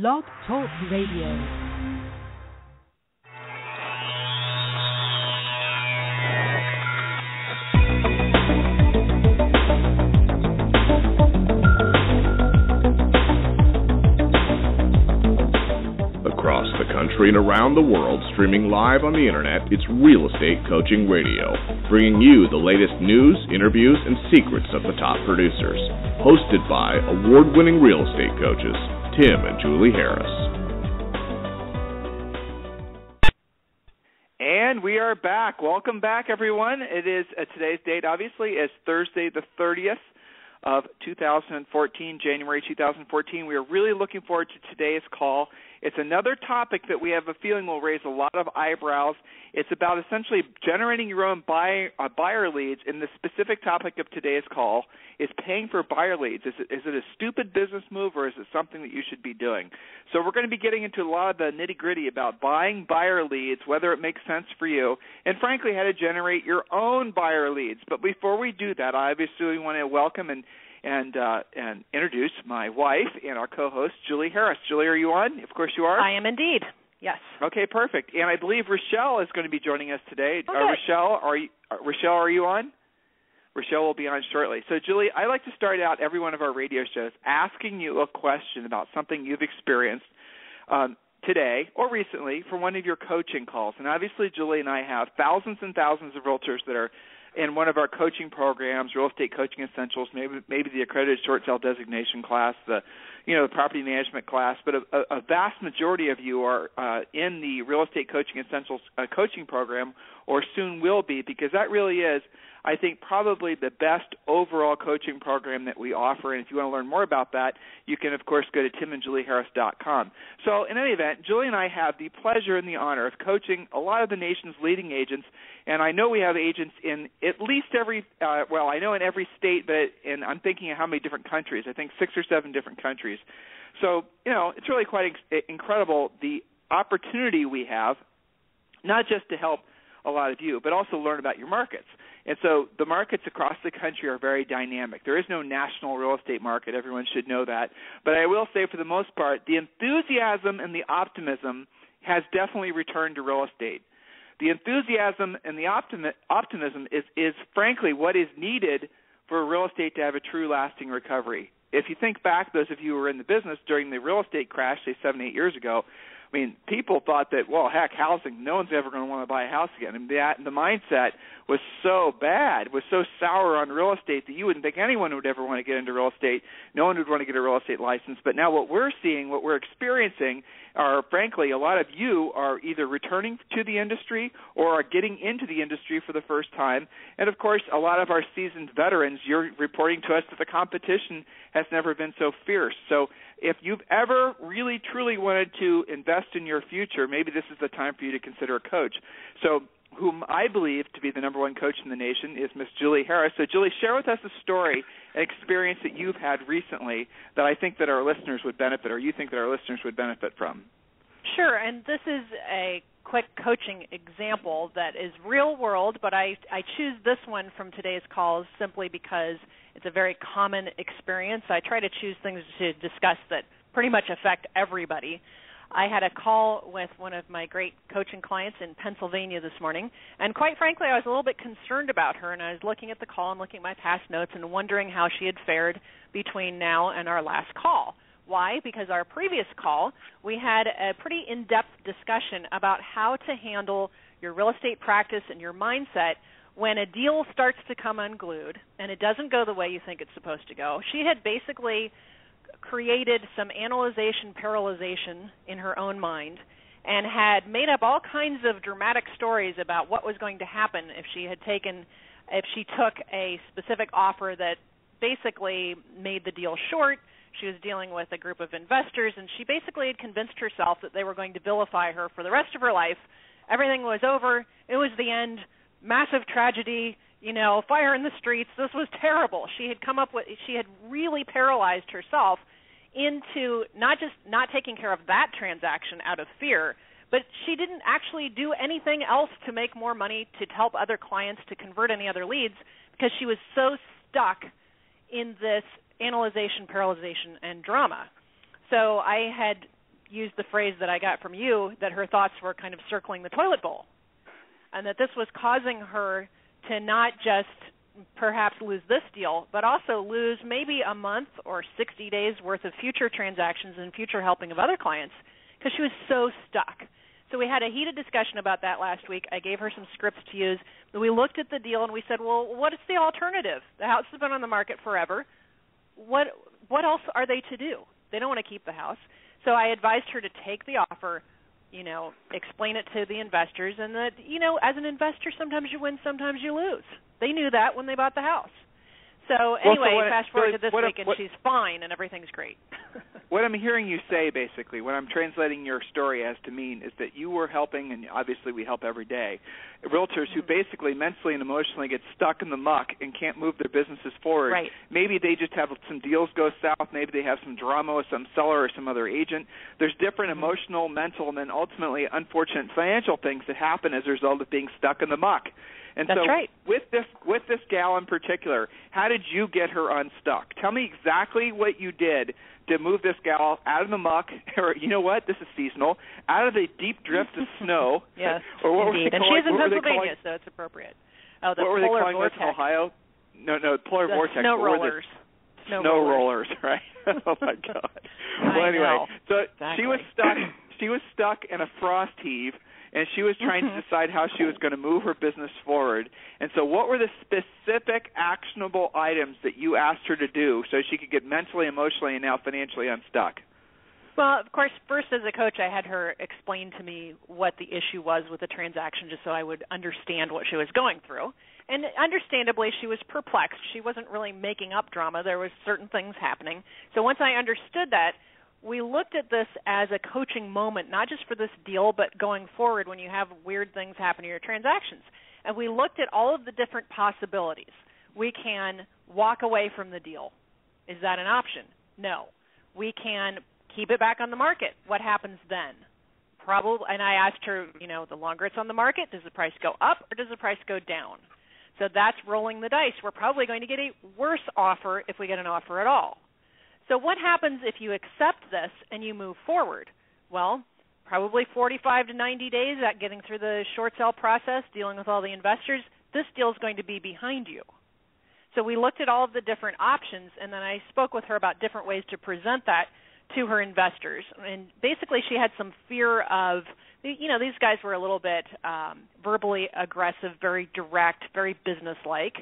Blog Talk Radio. Across the country and around the world, streaming live on the internet, it's Real Estate Coaching Radio, bringing you the latest news, interviews, and secrets of the top producers. Hosted by award winning real estate coaches, Tim and Julie Harris. And we are back. Welcome back, everyone. It is uh, today's date, obviously, is Thursday the 30th of 2014, January 2014. We are really looking forward to today's call. It's another topic that we have a feeling will raise a lot of eyebrows. It's about essentially generating your own buy, uh, buyer leads. And the specific topic of today's call is paying for buyer leads. Is it, is it a stupid business move or is it something that you should be doing? So we're going to be getting into a lot of the nitty gritty about buying buyer leads, whether it makes sense for you, and frankly, how to generate your own buyer leads. But before we do that, I obviously want to welcome and and uh, and introduce my wife and our co-host Julie Harris. Julie, are you on? Of course you are. I am indeed. Yes. Okay, perfect. And I believe Rochelle is going to be joining us today. Okay. Uh, Rochelle, are you, uh, Rochelle, are you on? Rochelle will be on shortly. So, Julie, I like to start out every one of our radio shows asking you a question about something you've experienced um, today or recently from one of your coaching calls. And obviously, Julie and I have thousands and thousands of realtors that are in one of our coaching programs, Real Estate Coaching Essentials, maybe maybe the accredited short sale designation class, the you know the property management class, but a, a vast majority of you are uh, in the Real Estate Coaching Essentials uh, coaching program, or soon will be, because that really is I think probably the best overall coaching program that we offer. And if you want to learn more about that, you can of course go to timandjulieharris.com. So in any event, Julie and I have the pleasure and the honor of coaching a lot of the nation's leading agents, and I know we have agents in at least every uh, well, I know in every state, but and I'm thinking of how many different countries. I think six or seven different countries. So you know, it's really quite incredible the opportunity we have, not just to help a lot of you, but also learn about your markets. And so the markets across the country are very dynamic. There is no national real estate market. Everyone should know that. But I will say, for the most part, the enthusiasm and the optimism has definitely returned to real estate. The enthusiasm and the optimi- optimism is, is, frankly, what is needed for real estate to have a true lasting recovery. If you think back, those of you who were in the business during the real estate crash, say seven, eight years ago, I mean, people thought that, well, heck, housing, no one's ever going to want to buy a house again. And that uh, the mindset was so bad, was so sour on real estate that you wouldn't think anyone would ever want to get into real estate. No one would want to get a real estate license. But now what we're seeing, what we're experiencing, are frankly a lot of you are either returning to the industry or are getting into the industry for the first time. And of course, a lot of our seasoned veterans, you're reporting to us that the competition has never been so fierce. So if you've ever really truly wanted to invest in your future, maybe this is the time for you to consider a coach. So whom I believe to be the number one coach in the nation is Miss Julie Harris. So Julie, share with us a story, an experience that you've had recently that I think that our listeners would benefit or you think that our listeners would benefit from. Sure, and this is a quick coaching example that is real world, but I, I choose this one from today's calls simply because it's a very common experience. I try to choose things to discuss that pretty much affect everybody. I had a call with one of my great coaching clients in Pennsylvania this morning, and quite frankly, I was a little bit concerned about her. And I was looking at the call and looking at my past notes and wondering how she had fared between now and our last call. Why? Because our previous call, we had a pretty in depth discussion about how to handle your real estate practice and your mindset when a deal starts to come unglued and it doesn't go the way you think it's supposed to go. She had basically created some analyzation parallelization in her own mind and had made up all kinds of dramatic stories about what was going to happen if she had taken if she took a specific offer that basically made the deal short she was dealing with a group of investors, and she basically had convinced herself that they were going to vilify her for the rest of her life. Everything was over. It was the end. Massive tragedy. You know, fire in the streets. This was terrible. She had come up with. She had really paralyzed herself into not just not taking care of that transaction out of fear, but she didn't actually do anything else to make more money to help other clients to convert any other leads because she was so stuck in this analyzation, parallelization, and drama. So I had used the phrase that I got from you that her thoughts were kind of circling the toilet bowl, and that this was causing her to not just perhaps lose this deal, but also lose maybe a month or 60 days worth of future transactions and future helping of other clients because she was so stuck. So we had a heated discussion about that last week. I gave her some scripts to use. We looked at the deal and we said, "Well, what is the alternative? The house has been on the market forever. What what else are they to do? They don't want to keep the house." So I advised her to take the offer, you know, explain it to the investors and that, you know, as an investor sometimes you win, sometimes you lose. They knew that when they bought the house. So anyway, well, so fast forward to this what, week, and what, she's fine, and everything's great. what I'm hearing you say, basically, what I'm translating your story as to mean, is that you were helping, and obviously we help every day, realtors who basically mentally and emotionally get stuck in the muck and can't move their businesses forward. Right. Maybe they just have some deals go south. Maybe they have some drama with some seller or some other agent. There's different Mm-hmm. emotional, mental, and then ultimately unfortunate financial things that happen as a result of being stuck in the muck. And That's so right. with this with this gal in particular, how did you get her unstuck? Tell me exactly what you did to move this gal out of the muck, or you know what? This is seasonal, out of the deep drift of snow. yes, or what were indeed. they And she's in Pennsylvania, calling- so it's appropriate. Oh, the what were they polar calling vortex. this in Ohio? No, no, polar the vortex. Snow were rollers. Snow, snow rollers. rollers, right? oh my god. Well, anyway, know. so Exactly. she was stuck. She was stuck in a frost heave, and she was trying Mm-hmm. to decide how she was going to move her business forward. And so, what were the specific, actionable items that you asked her to do so she could get mentally, emotionally, and now financially unstuck? Well, of course, first as a coach, I had her explain to me what the issue was with the transaction, just so I would understand what she was going through. And understandably, she was perplexed. She wasn't really making up drama. There was certain things happening. So once I understood that, we looked at this as a coaching moment, not just for this deal, but going forward when you have weird things happen in your transactions. And we looked at all of the different possibilities. We can walk away from the deal. Is that an option? No. We can keep it back on the market. What happens then? Probably. And I asked her, you know, the longer it's on the market, does the price go up or does the price go down? So that's rolling the dice. We're probably going to get a worse offer if we get an offer at all. So what happens if you accept this and you move forward? Well, probably 45 to 90 days at getting through the short sale process, dealing with all the investors, this deal is going to be behind you. So we looked at all of the different options and then I spoke with her about different ways to present that to her investors. And basically she had some fear of you know, these guys were a little bit um verbally aggressive, very direct, very businesslike,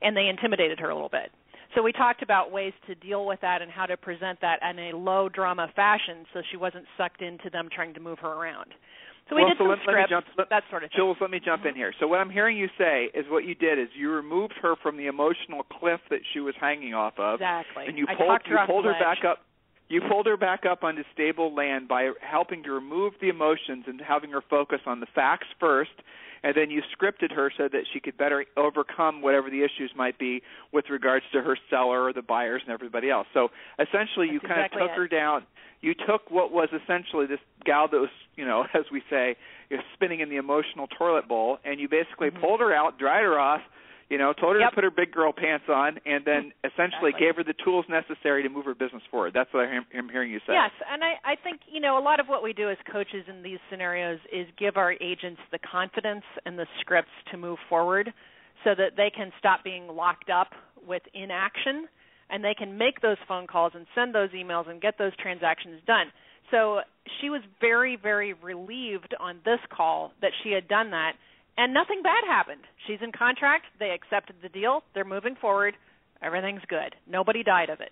and they intimidated her a little bit. So we talked about ways to deal with that and how to present that in a low drama fashion so she wasn't sucked into them trying to move her around. So we well, did so some let, scripts, let me jump, let, that sort of thing. Jules, let me jump in mm-hmm. here. So what I'm hearing you say is what you did is you removed her from the emotional cliff that she was hanging off of, Exactly. and you pulled her you pulled her back up. You pulled her back up onto stable land by helping to remove the emotions and having her focus on the facts first, and then you scripted her so that she could better overcome whatever the issues might be with regards to her seller or the buyers and everybody else. So essentially, you kind exactly of took it. her down. You took what was essentially this gal that was, you know, as we say, you know, spinning in the emotional toilet bowl, and you basically Mhm. pulled her out, dried her off, you know, told her Yep. to put her big girl pants on, and then mm-hmm. essentially Exactly. gave her the tools necessary to move her business forward. That's what I'm, I'm hearing you say. Yes, and I, I think you know a lot of what we do as coaches in these scenarios is give our agents the confidence and the scripts to move forward, so that they can stop being locked up with inaction, and they can make those phone calls and send those emails and get those transactions done. So she was very, very relieved on this call that she had done that, and nothing bad happened. She's in contract. They accepted the deal. They're moving forward. Everything's good. Nobody died of it.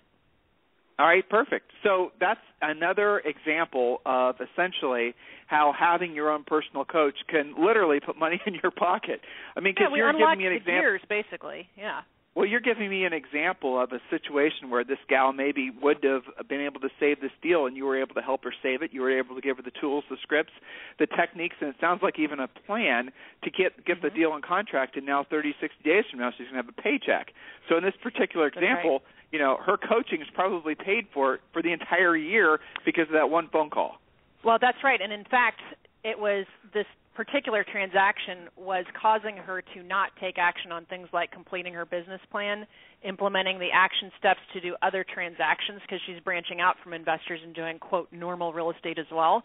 All right, perfect. So that's another example of essentially how having your own personal coach can literally put money in your pocket. I mean, because we you're giving me an example. basically. Yeah. Well, you're giving me an example of a situation where this gal maybe would have been able to save this deal, and you were able to help her save it. You were able to give her the tools, the scripts, the techniques, and it sounds like even a plan to get get the Mhm. deal in contract. And now, 30, 60 days from now, she's going to have a paycheck. So in this particular That's right. example, you know, her coaching is probably paid for for the entire year because of that one phone call. Well, that's right. And in fact, it was this particular transaction was causing her to not take action on things like completing her business plan, implementing the action steps to do other transactions because she's branching out from investors and doing quote normal real estate as well.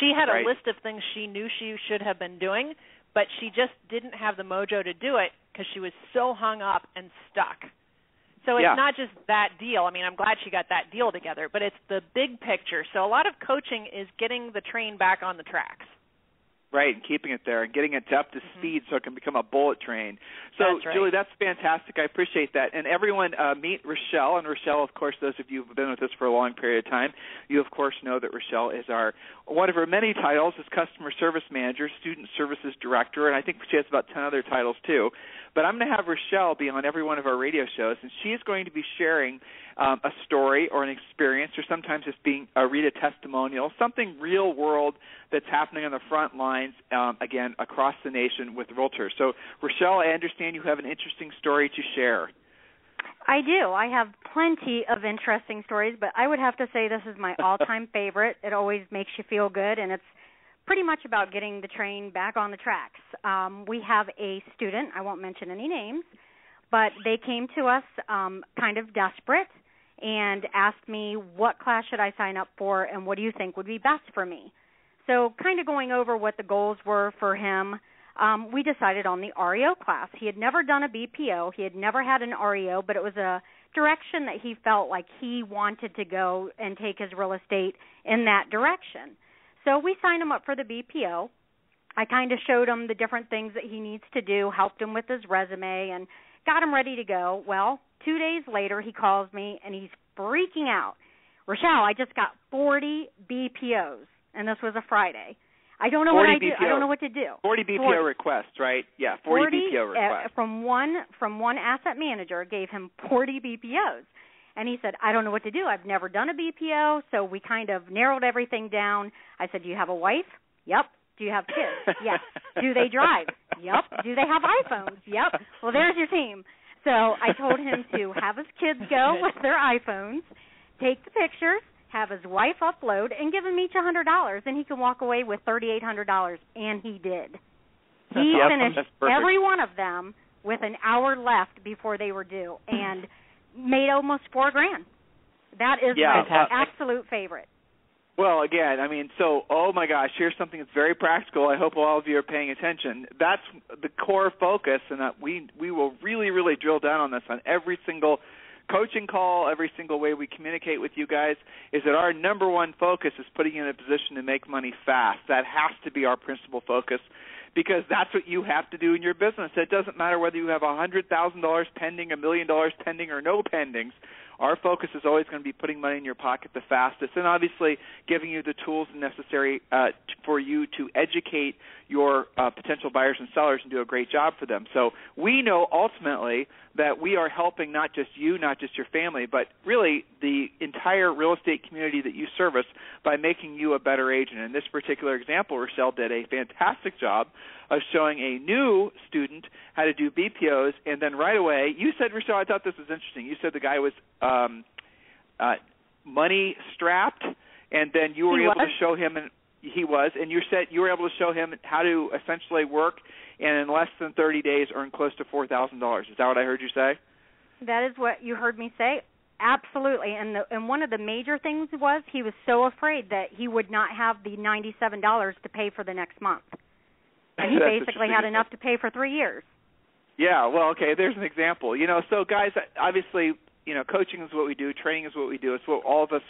She had right. a list of things she knew she should have been doing, but she just didn't have the mojo to do it because she was so hung up and stuck. So it's yeah. not just that deal. I mean, I'm glad she got that deal together, but it's the big picture. So a lot of coaching is getting the train back on the tracks. Right, and keeping it there and getting it up to mm-hmm. speed so it can become a bullet train. So, that's right. Julie, that's fantastic. I appreciate that. And everyone, uh, meet Rochelle. And Rochelle, of course, those of you who've been with us for a long period of time, you of course know that Rochelle is our one of her many titles is customer service manager, student services director, and I think she has about ten other titles too. But I'm going to have Rochelle be on every one of our radio shows, and she is going to be sharing um, a story or an experience, or sometimes just being uh, read a testimonial, something real world that's happening on the front lines, um, again across the nation with realtors. So, Rochelle, I understand you have an interesting story to share. I do. I have plenty of interesting stories, but I would have to say this is my all-time favorite. It always makes you feel good, and it's pretty much about getting the train back on the tracks. Um, we have a student, I won't mention any names, but they came to us um, kind of desperate and asked me what class should I sign up for and what do you think would be best for me. So, kind of going over what the goals were for him, um, we decided on the REO class. He had never done a BPO, he had never had an REO, but it was a direction that he felt like he wanted to go and take his real estate in that direction. So we signed him up for the BPO. I kind of showed him the different things that he needs to do, helped him with his resume, and got him ready to go. Well, two days later, he calls me and he's freaking out. Rochelle, I just got 40 BPOs, and this was a Friday. I don't know what I BPO. do. I don't know what to do. 40 BPO 40. requests, right? Yeah, 40, 40 BPO uh, requests. from one from one asset manager gave him 40 BPOs. And he said, I don't know what to do. I've never done a BPO. So we kind of narrowed everything down. I said, Do you have a wife? Yep. Do you have kids? yes. Do they drive? Yep. Do they have iPhones? Yep. Well, there's your team. So I told him to have his kids go with their iPhones, take the pictures, have his wife upload, and give him each a hundred dollars, and he can walk away with thirty eight hundred dollars. And he did. He finished every one of them with an hour left before they were due, and made almost four grand. That is Yeah, my fantastic. absolute favorite. Well, again, I mean, so oh my gosh, here's something that's very practical. I hope all of you are paying attention. That's the core focus, and that we we will really really drill down on this on every single coaching call, every single way we communicate with you guys. Is that our number one focus is putting you in a position to make money fast. That has to be our principal focus. Because that's what you have to do in your business. It doesn't matter whether you have a hundred thousand dollars pending, a million dollars pending, or no pendings our focus is always going to be putting money in your pocket the fastest and obviously giving you the tools necessary uh, for you to educate your uh, potential buyers and sellers and do a great job for them. So we know ultimately that we are helping not just you, not just your family, but really the entire real estate community that you service by making you a better agent. In this particular example, Rochelle did a fantastic job of showing a new student how to do BPOs, and then right away, you said, Rochelle, I thought this was interesting. You said the guy was um, uh, money strapped, and then you were He able was. to show him, and he was, and you said you were able to show him how to essentially work, and in less than 30 days earn close to four thousand dollars. Is that what I heard you say? That is what you heard me say. Absolutely. And the, and one of the major things was he was so afraid that he would not have the ninety seven dollars to pay for the next month. And he That's basically had enough to pay for three years. Yeah, well, okay, there's an example. You know, so guys, obviously, you know, coaching is what we do, training is what we do. It's what all of us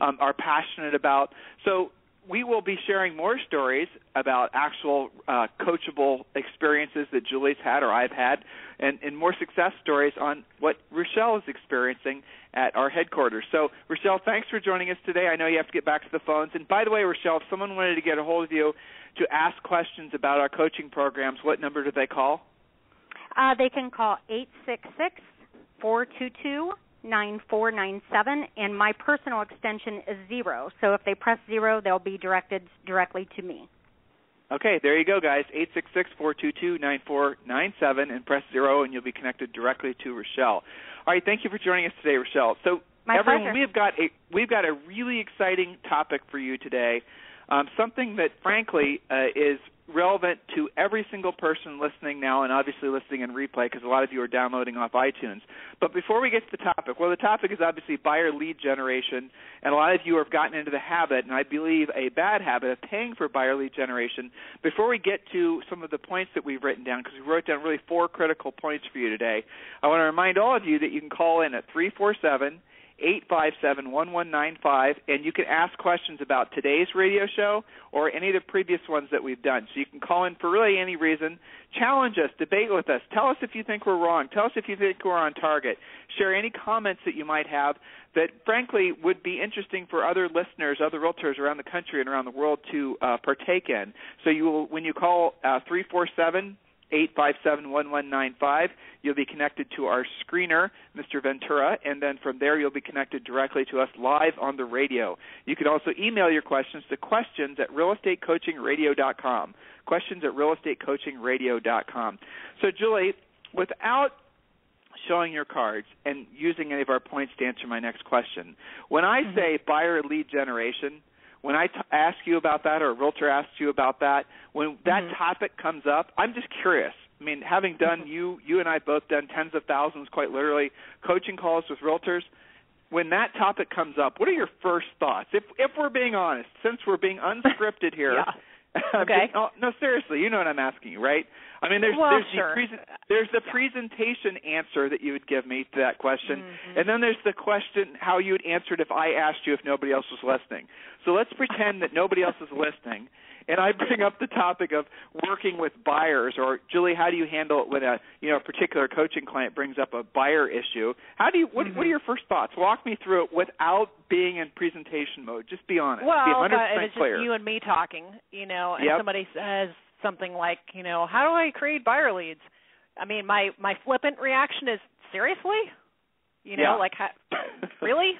um, are passionate about. So we will be sharing more stories about actual uh, coachable experiences that Julie's had or I've had, and, and more success stories on what Rochelle is experiencing at our headquarters. So, Rochelle, thanks for joining us today. I know you have to get back to the phones. And by the way, Rochelle, if someone wanted to get a hold of you to ask questions about our coaching programs, what number do they call? Uh, they can call eight six six four two two nine four nine seven, and my personal extension is zero. So if they press zero, they'll be directed directly to me. Okay, there you go, guys. Eight six six four two two nine four nine seven, and press zero, and you'll be connected directly to Rochelle. All right, thank you for joining us today, Rochelle. So, My everyone, pleasure. we've got a we've got a really exciting topic for you today. Um, something that, frankly, uh, is relevant to every single person listening now and obviously listening in replay because a lot of you are downloading off iTunes. But before we get to the topic, well, the topic is obviously buyer lead generation, and a lot of you have gotten into the habit, and I believe a bad habit, of paying for buyer lead generation. Before we get to some of the points that we've written down, because we wrote down really four critical points for you today, I want to remind all of you that you can call in at 347 857 1195, and you can ask questions about today's radio show or any of the previous ones that we've done. So you can call in for really any reason, challenge us, debate with us, tell us if you think we're wrong, tell us if you think we're on target, share any comments that you might have that frankly would be interesting for other listeners, other realtors around the country and around the world to uh, partake in. So you will, when you call uh, 347 857-1195. You'll be connected to our screener, Mr. Ventura, and then from there you'll be connected directly to us live on the radio. You can also email your questions to questions at realestatecoachingradio.com. Questions at realestatecoachingradio.com. So, Julie, without showing your cards and using any of our points to answer my next question, when I mm-hmm. say buyer lead generation, when I t- ask you about that or a realtor asks you about that, when that mm-hmm. topic comes up, I'm just curious. I mean, having done mm-hmm. you you and I both done tens of thousands, quite literally, coaching calls with realtors. When that topic comes up, what are your first thoughts? If if we're being honest, since we're being unscripted here, yeah. Okay. no, no, seriously, you know what I'm asking you, right? I mean, there's well, there's sure. the there's the presentation answer that you would give me to that question, mm-hmm. and then there's the question how you would answer it if I asked you if nobody else was listening. So let's pretend that nobody else is listening, and I bring up the topic of working with buyers, or Julie, how do you handle it when a you know a particular coaching client brings up a buyer issue? How do you what, mm-hmm. what are your first thoughts? Walk me through it without being in presentation mode. Just be honest. Well, be 100% but it's clear. just you and me talking, you know, and yep. somebody says something like, you know, how do I create buyer leads? I mean, my my flippant reaction is seriously, you know, yeah. like how, really,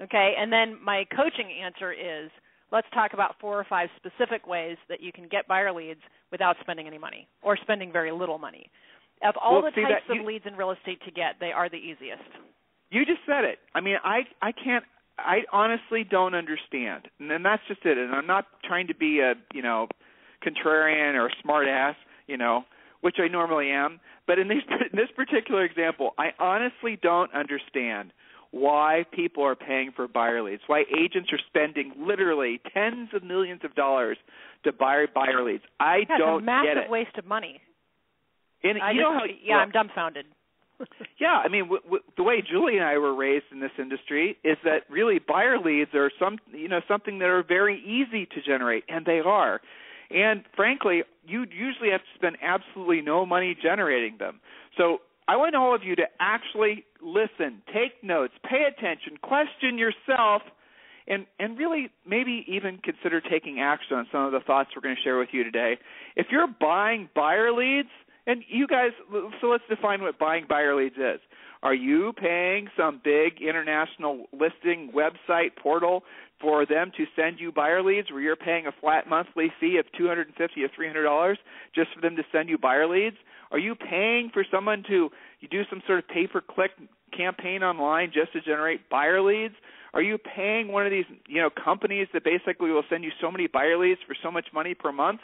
okay. And then my coaching answer is, let's talk about four or five specific ways that you can get buyer leads without spending any money or spending very little money. Of all well, the see, types that, of leads in real estate to get, they are the easiest. You just said it. I mean, I I can't. I honestly don't understand, and that's just it. And I'm not trying to be a you know contrarian or a smart ass, you know, which I normally am. But in, these, in this particular example, I honestly don't understand why people are paying for buyer leads, why agents are spending literally tens of millions of dollars to buy buyer leads. I That's don't it's a massive get it. waste of money. And I you know how, yeah, I'm dumbfounded. yeah, I mean, w- w- the way Julie and I were raised in this industry is that really buyer leads are some, you know, something that are very easy to generate, and they are. And frankly, you usually have to spend absolutely no money generating them. So I want all of you to actually listen, take notes, pay attention, question yourself, and and really maybe even consider taking action on some of the thoughts we're going to share with you today. If you're buying buyer leads, and you guys, so let's define what buying buyer leads is. Are you paying some big international listing website portal for them to send you buyer leads where you're paying a flat monthly fee of 250 or 300 dollars just for them to send you buyer leads are you paying for someone to you do some sort of pay per click campaign online just to generate buyer leads are you paying one of these you know companies that basically will send you so many buyer leads for so much money per month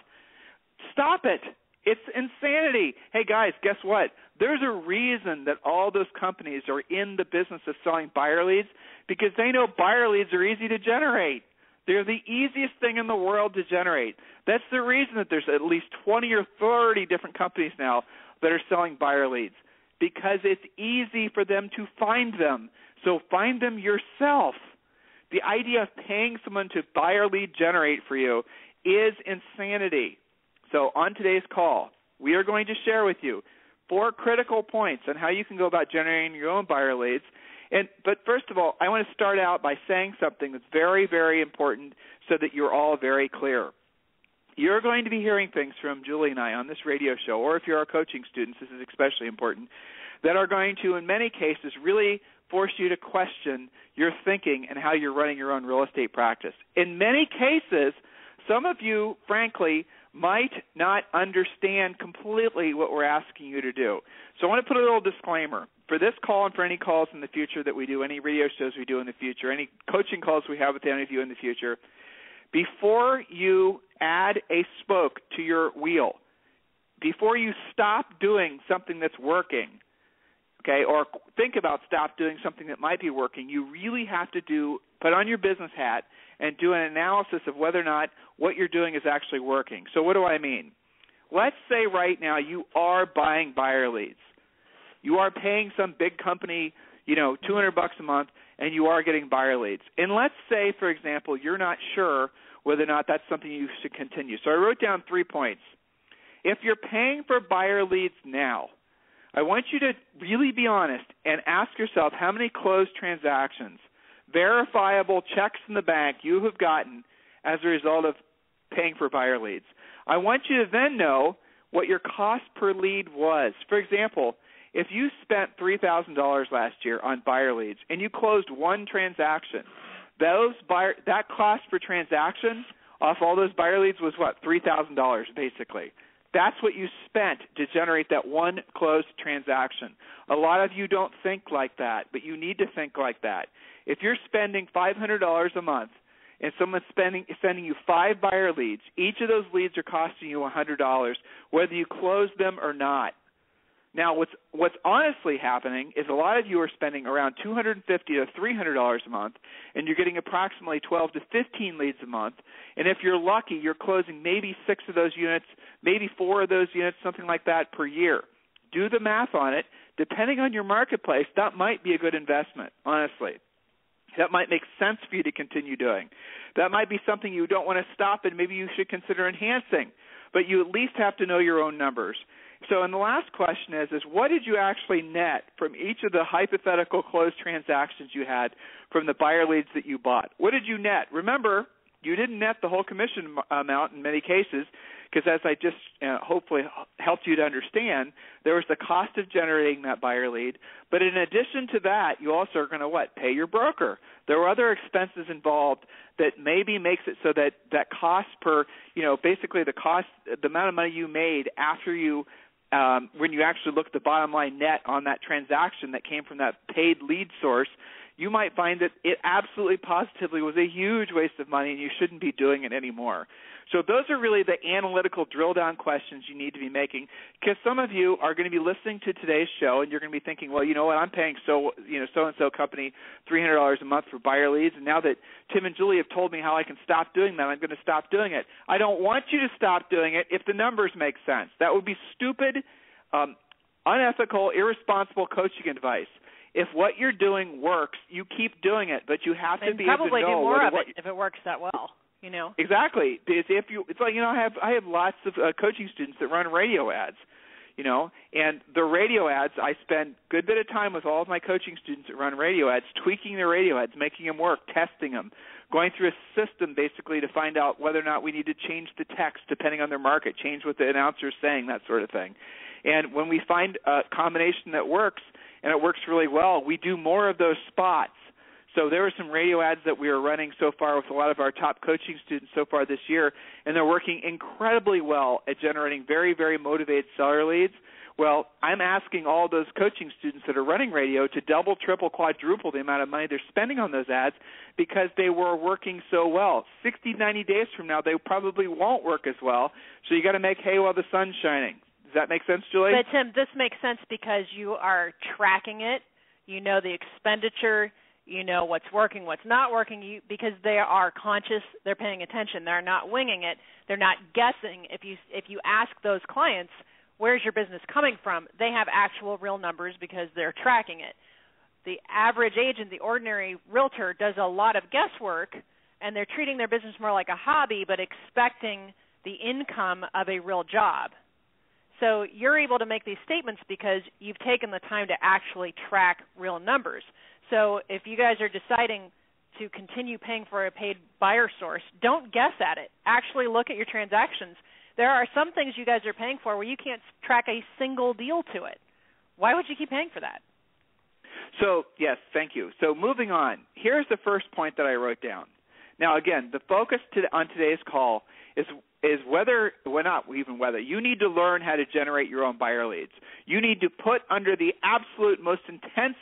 stop it it's insanity. Hey guys, guess what? There's a reason that all those companies are in the business of selling buyer leads because they know buyer leads are easy to generate. They're the easiest thing in the world to generate. That's the reason that there's at least 20 or 30 different companies now that are selling buyer leads because it's easy for them to find them. So find them yourself. The idea of paying someone to buyer lead generate for you is insanity. So on today's call, we are going to share with you four critical points on how you can go about generating your own buyer leads. And but first of all, I want to start out by saying something that's very, very important so that you're all very clear. You're going to be hearing things from Julie and I on this radio show, or if you're our coaching students, this is especially important, that are going to, in many cases, really force you to question your thinking and how you're running your own real estate practice. In many cases, some of you, frankly, might not understand completely what we're asking you to do. So I want to put a little disclaimer. For this call and for any calls in the future that we do, any radio shows we do in the future, any coaching calls we have with any of you in the future, before you add a spoke to your wheel, before you stop doing something that's working, okay, or think about stop doing something that might be working, you really have to do put on your business hat and do an analysis of whether or not what you're doing is actually working. So what do I mean? Let's say right now you are buying buyer leads. You are paying some big company, you know, 200 bucks a month and you are getting buyer leads. And let's say for example, you're not sure whether or not that's something you should continue. So I wrote down 3 points. If you're paying for buyer leads now, I want you to really be honest and ask yourself how many closed transactions, verifiable checks in the bank you have gotten as a result of paying for buyer leads. I want you to then know what your cost per lead was. For example, if you spent $3,000 last year on buyer leads and you closed one transaction, those buyer that cost per transaction off all those buyer leads was what? $3,000 basically. That's what you spent to generate that one closed transaction. A lot of you don't think like that, but you need to think like that. If you're spending $500 a month and someone's spending sending you five buyer leads, each of those leads are costing you $100 whether you close them or not. Now, what's what's honestly happening is a lot of you are spending around $250 to 300 dollars a month, and you're getting approximately 12 to 15 leads a month. And if you're lucky, you're closing maybe six of those units, maybe four of those units, something like that per year. Do the math on it. Depending on your marketplace, that might be a good investment. Honestly, that might make sense for you to continue doing. That might be something you don't want to stop, and maybe you should consider enhancing. But you at least have to know your own numbers. So, and the last question is, is what did you actually net from each of the hypothetical closed transactions you had from the buyer leads that you bought? What did you net? Remember, you didn't net the whole commission amount in many cases because as I just uh, hopefully helped you to understand, there was the cost of generating that buyer lead, but in addition to that, you also are going to what? Pay your broker. There are other expenses involved that maybe makes it so that that cost per, you know, basically the cost, the amount of money you made after you um, when you actually look at the bottom line net on that transaction that came from that paid lead source, you might find that it absolutely positively was a huge waste of money and you shouldn't be doing it anymore. So those are really the analytical drill down questions you need to be making because some of you are going to be listening to today's show and you're going to be thinking, well, you know what, I'm paying so you know so and so company $300 a month for buyer leads and now that Tim and Julie have told me how I can stop doing that, I'm going to stop doing it. I don't want you to stop doing it if the numbers make sense. That would be stupid, um, unethical, irresponsible coaching advice if what you're doing works, you keep doing it, but you have and to be able to know probably do more of it if it works that well you know? Exactly. Because if you it's like you know i have i have lots of uh, coaching students that run radio ads you know and the radio ads i spend a good bit of time with all of my coaching students that run radio ads tweaking their radio ads making them work testing them going through a system basically to find out whether or not we need to change the text depending on their market change what the announcer is saying that sort of thing. And when we find a combination that works and it works really well we do more of those spots so there are some radio ads that we are running so far with a lot of our top coaching students so far this year, and they're working incredibly well at generating very, very motivated seller leads. Well, I'm asking all those coaching students that are running radio to double, triple, quadruple the amount of money they're spending on those ads because they were working so well. 60, 90 days from now, they probably won't work as well. So you got to make hay while the sun's shining. Does that make sense, Julie? But Tim, this makes sense because you are tracking it. You know the expenditure. You know what's working what's not working. You because they are conscious. They're paying attention. They're not winging it. They're not guessing. If you if you ask those clients where's your business coming from? they have actual real numbers because they're tracking it. The average agent the ordinary realtor does a lot of guesswork and they're treating their business more like a hobby but expecting the income of a real job so you're able to make these statements because you've taken the time to actually track real numbers so if you guys are deciding to continue paying for a paid buyer source, don't guess at it. Actually look at your transactions. There are some things you guys are paying for where you can't track a single deal to it. Why would you keep paying for that? So, yes, thank you. So, moving on. Here's the first point that I wrote down. Now, again, the focus to, on today's call is is whether, well, not even whether, you need to learn how to generate your own buyer leads. You need to put under the absolute most intense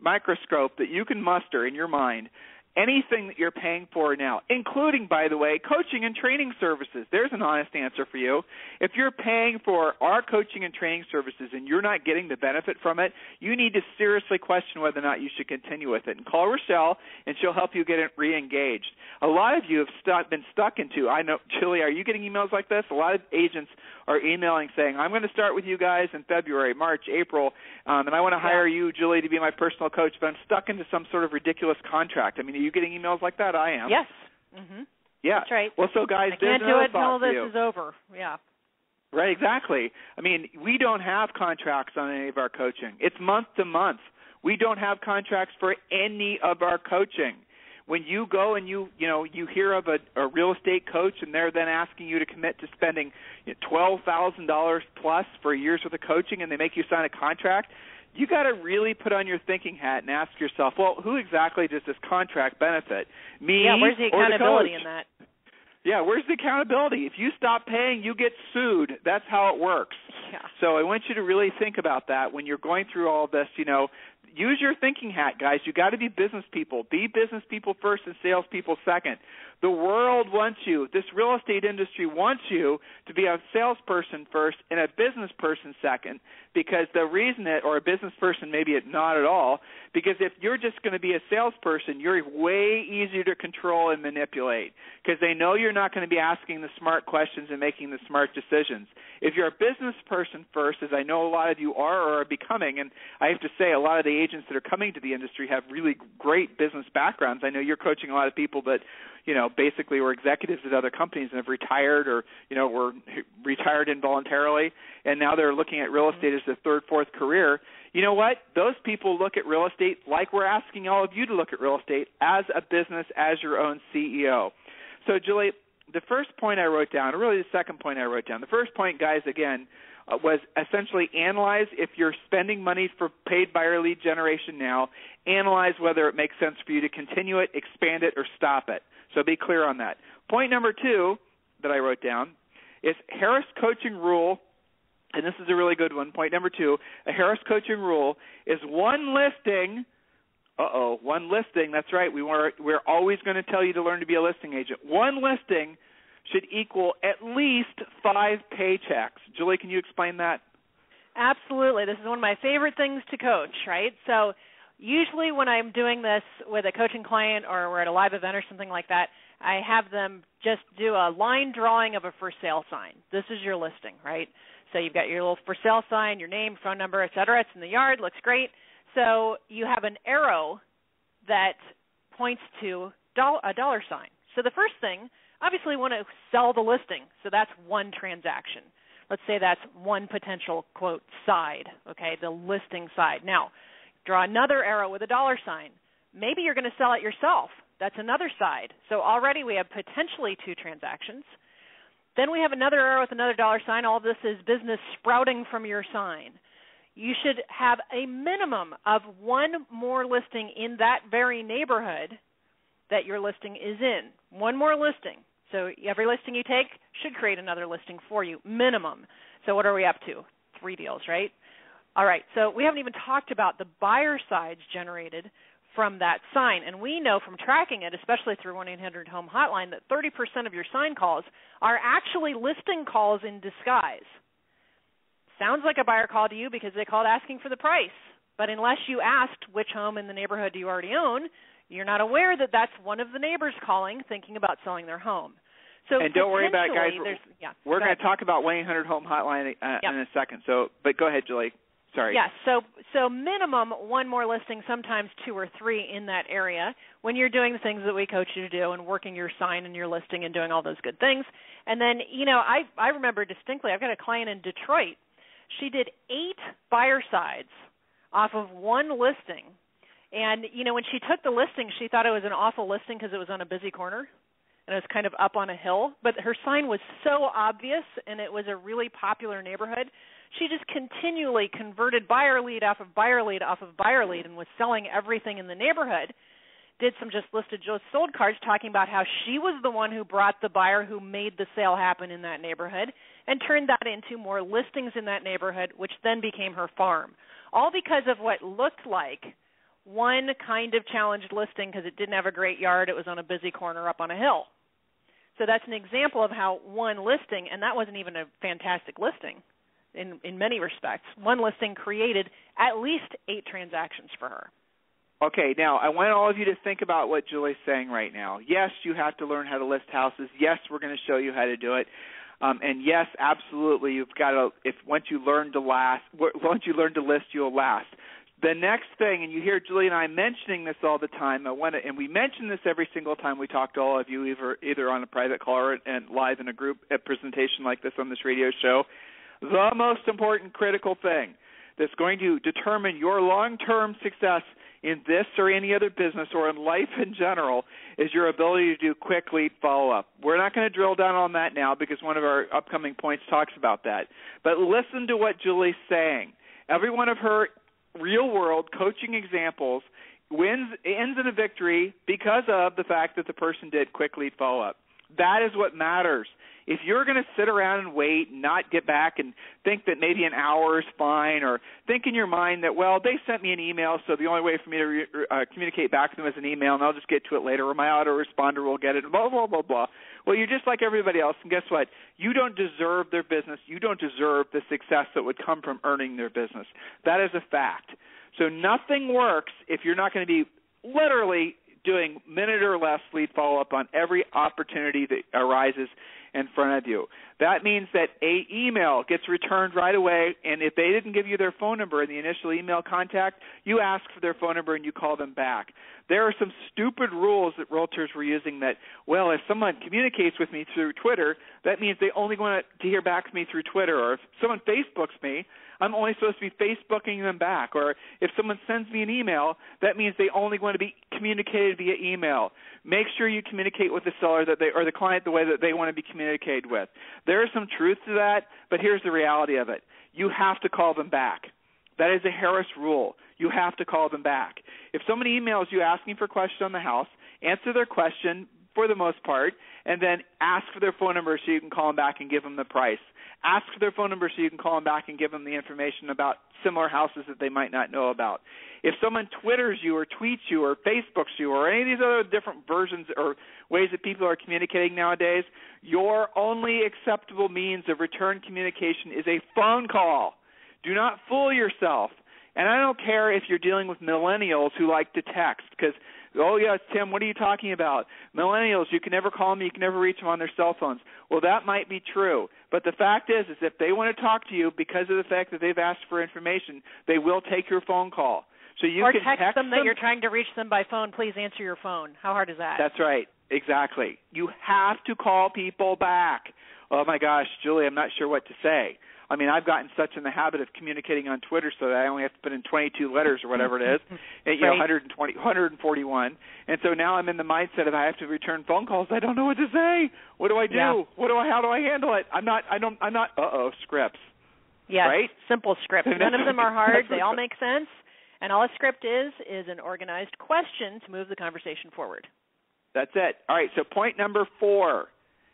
microscope that you can muster in your mind anything that you're paying for now, including, by the way, coaching and training services. There's an honest answer for you. If you're paying for our coaching and training services and you're not getting the benefit from it, you need to seriously question whether or not you should continue with it. And call Rochelle, and she'll help you get it re-engaged. A lot of you have stuck, been stuck into. I know, Chili, are you getting emails like this? A lot of agents are emailing saying, "I'm going to start with you guys in February, March, April, um, and I want to hire you, Julie, to be my personal coach, but I'm stuck into some sort of ridiculous contract." I mean, you getting emails like that? I am. Yes. Mhm. Yeah. That's right. Well, so guys, I can't do it until this you. is over. Yeah. Right, exactly. I mean, we don't have contracts on any of our coaching. It's month to month. We don't have contracts for any of our coaching. When you go and you you know you hear of a, a real estate coach and they're then asking you to commit to spending you know, twelve thousand dollars plus for years worth of coaching and they make you sign a contract, you got to really put on your thinking hat and ask yourself, well, who exactly does this contract benefit? Me yeah. Where's the accountability coach? in that? Yeah, where's the accountability? If you stop paying, you get sued. That's how it works. Yeah. So I want you to really think about that when you're going through all this. You know, use your thinking hat, guys. You got to be business people. Be business people first and sales people second. The world wants you. This real estate industry wants you to be a salesperson first and a business person second. Because the reason that, or a business person, maybe it not at all. Because if you're just going to be a salesperson, you're way easier to control and manipulate. Because they know you're not going to be asking the smart questions and making the smart decisions. If you're a business person first, as I know a lot of you are or are becoming, and I have to say a lot of the agents that are coming to the industry have really great business backgrounds. I know you're coaching a lot of people that you know basically were executives at other companies and have retired or you know were retired involuntarily. And now they're looking at real estate as their third fourth career. You know what? Those people look at real estate like we're asking all of you to look at real estate as a business as your own ceo so julie the first point i wrote down or really the second point i wrote down the first point guys again uh, was essentially analyze if you're spending money for paid buyer lead generation now analyze whether it makes sense for you to continue it expand it or stop it so be clear on that. Point number two that I wrote down is Harris coaching rule, and this is a really good one. Point number two, a Harris coaching rule is one listing. Uh oh, one listing. That's right. We were we're always going to tell you to learn to be a listing agent. One listing should equal at least five paychecks. Julie, can you explain that? Absolutely. This is one of my favorite things to coach, right? So usually when I'm doing this with a coaching client or we're at a live event or something like that, I have them just do a line drawing of a for sale sign. This is your listing, right? So you've got your little for sale sign, your name, phone number, et cetera. It's in the yard, looks great. So you have an arrow that points to a dollar sign. So the first thing, obviously, want to sell the listing. So that's one transaction. Let's say that's one potential quote side, okay, the listing side. Now, draw another arrow with a dollar sign. Maybe you're going to sell it yourself. That's another side. So already we have potentially two transactions. Then we have another arrow with another dollar sign. All this is business sprouting from your sign. You should have a minimum of one more listing in that very neighborhood that your listing is in. One more listing. So every listing you take should create another listing for you, minimum. So what are we up to? Three deals, right? All right, so we haven't even talked about the buyer sides generated from that sign. And we know from tracking it, especially through 1 800 Home Hotline, that 30% of your sign calls are actually listing calls in disguise. Sounds like a buyer called to you because they called asking for the price. But unless you asked which home in the neighborhood do you already own, you're not aware that that's one of the neighbors calling thinking about selling their home. So and don't worry about it, guys. Yeah, We're go going to talk about 1 800 Home Hotline uh, Yep. in a second. So, but go ahead, Julie. Sorry. Yes, so so minimum one more listing, sometimes two or three in that area when you're doing the things that we coach you to do and working your sign and your listing and doing all those good things. And then, you know, I I remember distinctly I've got a client in Detroit. She did eight buyer sides off of one listing. And you know, when she took the listing, she thought it was an awful listing because it was on a busy corner and it was kind of up on a hill, but her sign was so obvious and it was a really popular neighborhood she just continually converted buyer lead off of buyer lead off of buyer lead and was selling everything in the neighborhood. Did some just listed just sold cards talking about how she was the one who brought the buyer who made the sale happen in that neighborhood and turned that into more listings in that neighborhood which then became her farm. All because of what looked like one kind of challenged listing because it didn't have a great yard, it was on a busy corner up on a hill. So that's an example of how one listing, and that wasn't even a fantastic listing in in many respects. One listing created at least eight transactions for her. Okay, now I want all of you to think about what Julie's saying right now. Yes, you have to learn how to list houses. Yes, we're going to show you how to do it. Um, and yes, absolutely, you've got to. If once you learn to last, once you learn to list, you'll last. The next thing, and you hear Julie and I mentioning this all the time. I want to, and we mention this every single time we talk to all of you, either either on a private call or and live in a group a presentation like this on this radio show. The most important critical thing that's going to determine your long-term success in this or any other business or in life in general is your ability to do quick lead follow up. We're not going to drill down on that now because one of our upcoming points talks about that. But listen to what Julie's saying. Every one of her real world coaching examples wins ends in a victory because of the fact that the person did quick lead follow up. That is what matters if you're going to sit around and wait and not get back and think that maybe an hour is fine or think in your mind that well they sent me an email so the only way for me to re- uh, communicate back to them is an email and I'll just get to it later or my autoresponder will get it blah blah blah blah. Well you're just like everybody else and guess what? You don't deserve their business. You don't deserve the success that would come from earning their business. That is a fact. So nothing works if you're not going to be literally doing minute or less lead follow up on every opportunity that arises in front of you. That means that a email gets returned right away, and if they didn't give you their phone number in the initial email contact, you ask for their phone number and you call them back. There are some stupid rules that realtors were using that, well, if someone communicates with me through Twitter, that means they only want to hear back from me through Twitter, or if someone Facebooks me, I'm only supposed to be Facebooking them back. Or if someone sends me an email, that means they only want to be communicated via email. Make sure you communicate with the seller that they or the client the way that they want to be communicated with. There is some truth to that, but here's the reality of it. You have to call them back. That is a Harris rule. You have to call them back. If someone emails you asking for a question on the house, answer their question for the most part, and then ask for their phone number so you can call them back and give them the price. Ask their phone number so you can call them back and give them the information about similar houses that they might not know about. If someone Twitters you or tweets you or Facebooks you or any of these other different versions or ways that people are communicating nowadays, your only acceptable means of return communication is a phone call. Do not fool yourself. And I don't care if you're dealing with millennials who like to text because Oh yes, Tim, what are you talking about? Millennials, you can never call them, you can never reach them on their cell phones. Well, that might be true, but the fact is, is if they want to talk to you because of the fact that they've asked for information, they will take your phone call. So you or can text, text them that you're trying to reach them by phone. Please answer your phone. How hard is that? That's right. Exactly. You have to call people back. Oh my gosh, Julie, I'm not sure what to say. I mean, I've gotten such in the habit of communicating on Twitter so that I only have to put in 22 letters or whatever it is, and, you know, 120, 141. And so now I'm in the mindset of I have to return phone calls. I don't know what to say. What do I do? Yeah. What do I? How do I handle it? I'm not. I don't. I'm not. Uh oh. Scripts. Yes, right? simple scripts. None of them are hard. They all make sense. And all a script is is an organized question to move the conversation forward. That's it. All right. So point number four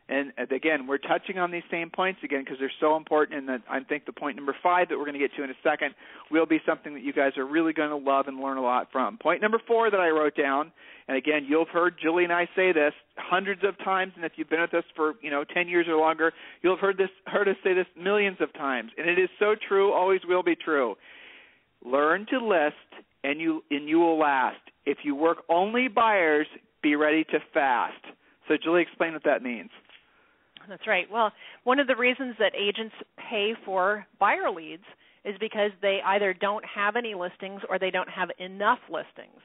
and uh, again, we're touching on these same points again because they're so important. And I think the point number five that we're going to get to in a second will be something that you guys are really going to love and learn a lot from. Point number four that I wrote down, and again, you've heard Julie and I say this hundreds of times, and if you've been with us for you know ten years or longer, you'll have heard this, heard us say this millions of times, and it is so true, always will be true. Learn to list, and you and you will last. If you work only buyers, be ready to fast. So, Julie, explain what that means. That's right. Well, one of the reasons that agents pay for buyer leads is because they either don't have any listings or they don't have enough listings.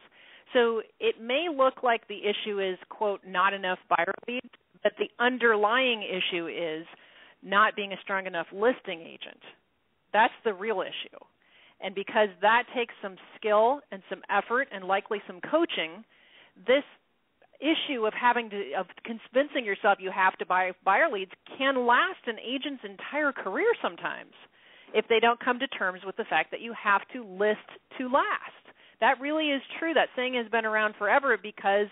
So it may look like the issue is, quote, not enough buyer leads, but the underlying issue is not being a strong enough listing agent. That's the real issue. And because that takes some skill and some effort and likely some coaching, this issue of having to of convincing yourself you have to buy buyer leads can last an agent's entire career sometimes if they don't come to terms with the fact that you have to list to last. That really is true. That saying has been around forever because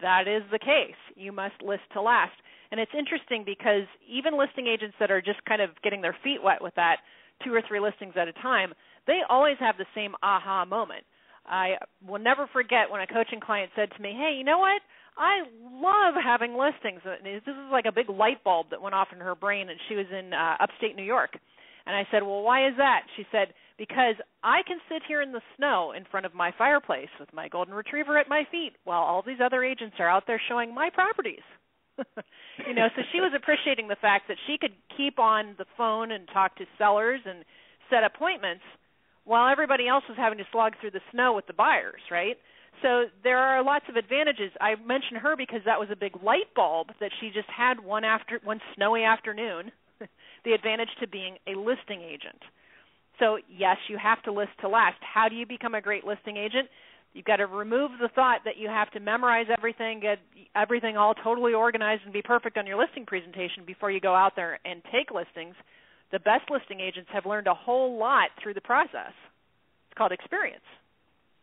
that is the case. You must list to last. And it's interesting because even listing agents that are just kind of getting their feet wet with that, two or three listings at a time, they always have the same aha moment. I will never forget when a coaching client said to me, "Hey, you know what? I love having listings." This is like a big light bulb that went off in her brain, and she was in uh, upstate New York. And I said, "Well, why is that?" She said, "Because I can sit here in the snow in front of my fireplace with my golden retriever at my feet, while all these other agents are out there showing my properties." you know, so she was appreciating the fact that she could keep on the phone and talk to sellers and set appointments while everybody else was having to slog through the snow with the buyers, right? So there are lots of advantages. I mentioned her because that was a big light bulb that she just had one after one snowy afternoon. the advantage to being a listing agent. So yes, you have to list to last. How do you become a great listing agent? You've got to remove the thought that you have to memorize everything, get everything all totally organized, and be perfect on your listing presentation before you go out there and take listings. The best listing agents have learned a whole lot through the process. It's called experience.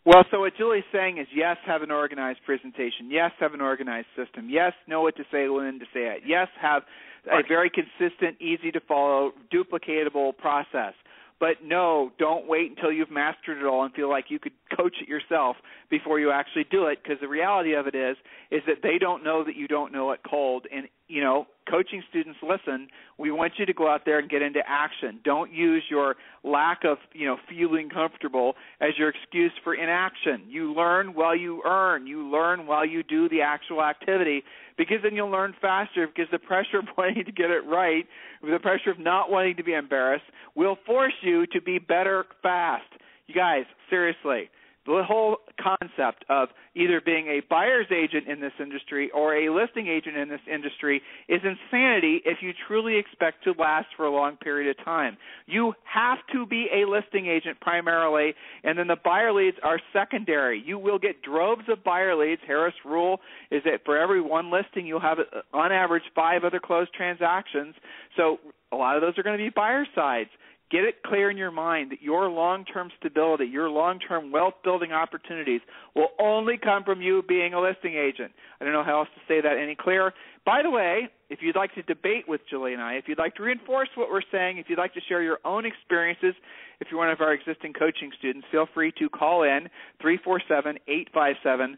Well, so what Julie's saying is yes, have an organized presentation. Yes, have an organized system. Yes, know what to say when to say it. Yes, have a very consistent, easy to follow, duplicatable process. But no, don't wait until you've mastered it all and feel like you could coach it yourself before you actually do it because the reality of it is is that they don't know that you don't know it cold. And you know coaching students listen we want you to go out there and get into action. Don't use your lack of you know feeling comfortable as your excuse for inaction. You learn while you earn. You learn while you do the actual activity because then you'll learn faster because the pressure of wanting to get it right the pressure of not wanting to be embarrassed will force you to be better fast. You guys seriously the whole concept of either being a buyer's agent in this industry or a listing agent in this industry is insanity if you truly expect to last for a long period of time. You have to be a listing agent primarily, and then the buyer leads are secondary. You will get droves of buyer leads. Harris rule is that for every one listing, you'll have uh, on average five other closed transactions. So a lot of those are going to be buyer sides. Get it clear in your mind that your long term stability, your long term wealth building opportunities will only come from you being a listing agent. I don't know how else to say that any clearer. By the way, if you'd like to debate with Julie and I, if you'd like to reinforce what we're saying, if you'd like to share your own experiences, if you're one of our existing coaching students, feel free to call in 347-857-1195.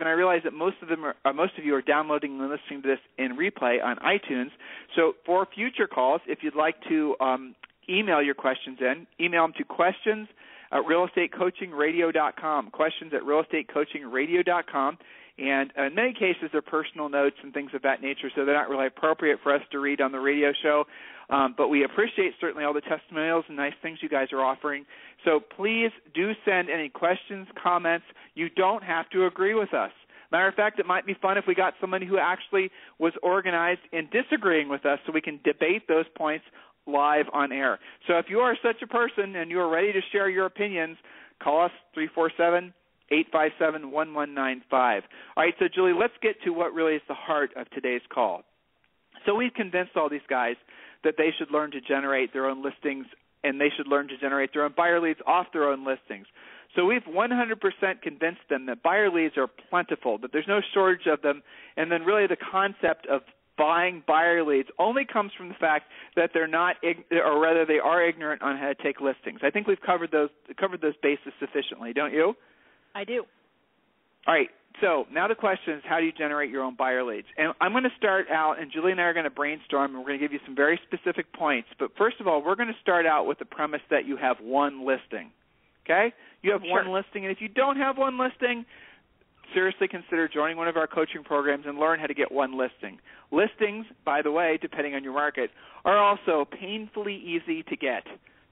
And I realize that most of them are, uh, most of you are downloading and listening to this in replay on iTunes. So for future calls, if you'd like to um, email your questions in, email them to questions at realestatecoachingradio.com. Questions at realestatecoachingradio.com. And in many cases, they're personal notes and things of that nature, so they're not really appropriate for us to read on the radio show. Um, but we appreciate certainly all the testimonials and nice things you guys are offering. So please do send any questions, comments. You don't have to agree with us. Matter of fact, it might be fun if we got somebody who actually was organized in disagreeing with us so we can debate those points live on air. So if you are such a person and you are ready to share your opinions, call us 347 857 1195. All right, so Julie, let's get to what really is the heart of today's call. So we've convinced all these guys that they should learn to generate their own listings and they should learn to generate their own buyer leads off their own listings. So we've 100% convinced them that buyer leads are plentiful, that there's no shortage of them, and then really the concept of buying buyer leads only comes from the fact that they're not, or rather, they are ignorant on how to take listings. I think we've covered those covered those bases sufficiently, don't you? I do. All right. So now the question is, how do you generate your own buyer leads? And I'm going to start out, and Julie and I are going to brainstorm, and we're going to give you some very specific points. But first of all, we're going to start out with the premise that you have one listing. Okay? You have sure. one listing, and if you don't have one listing, seriously consider joining one of our coaching programs and learn how to get one listing. Listings, by the way, depending on your market, are also painfully easy to get,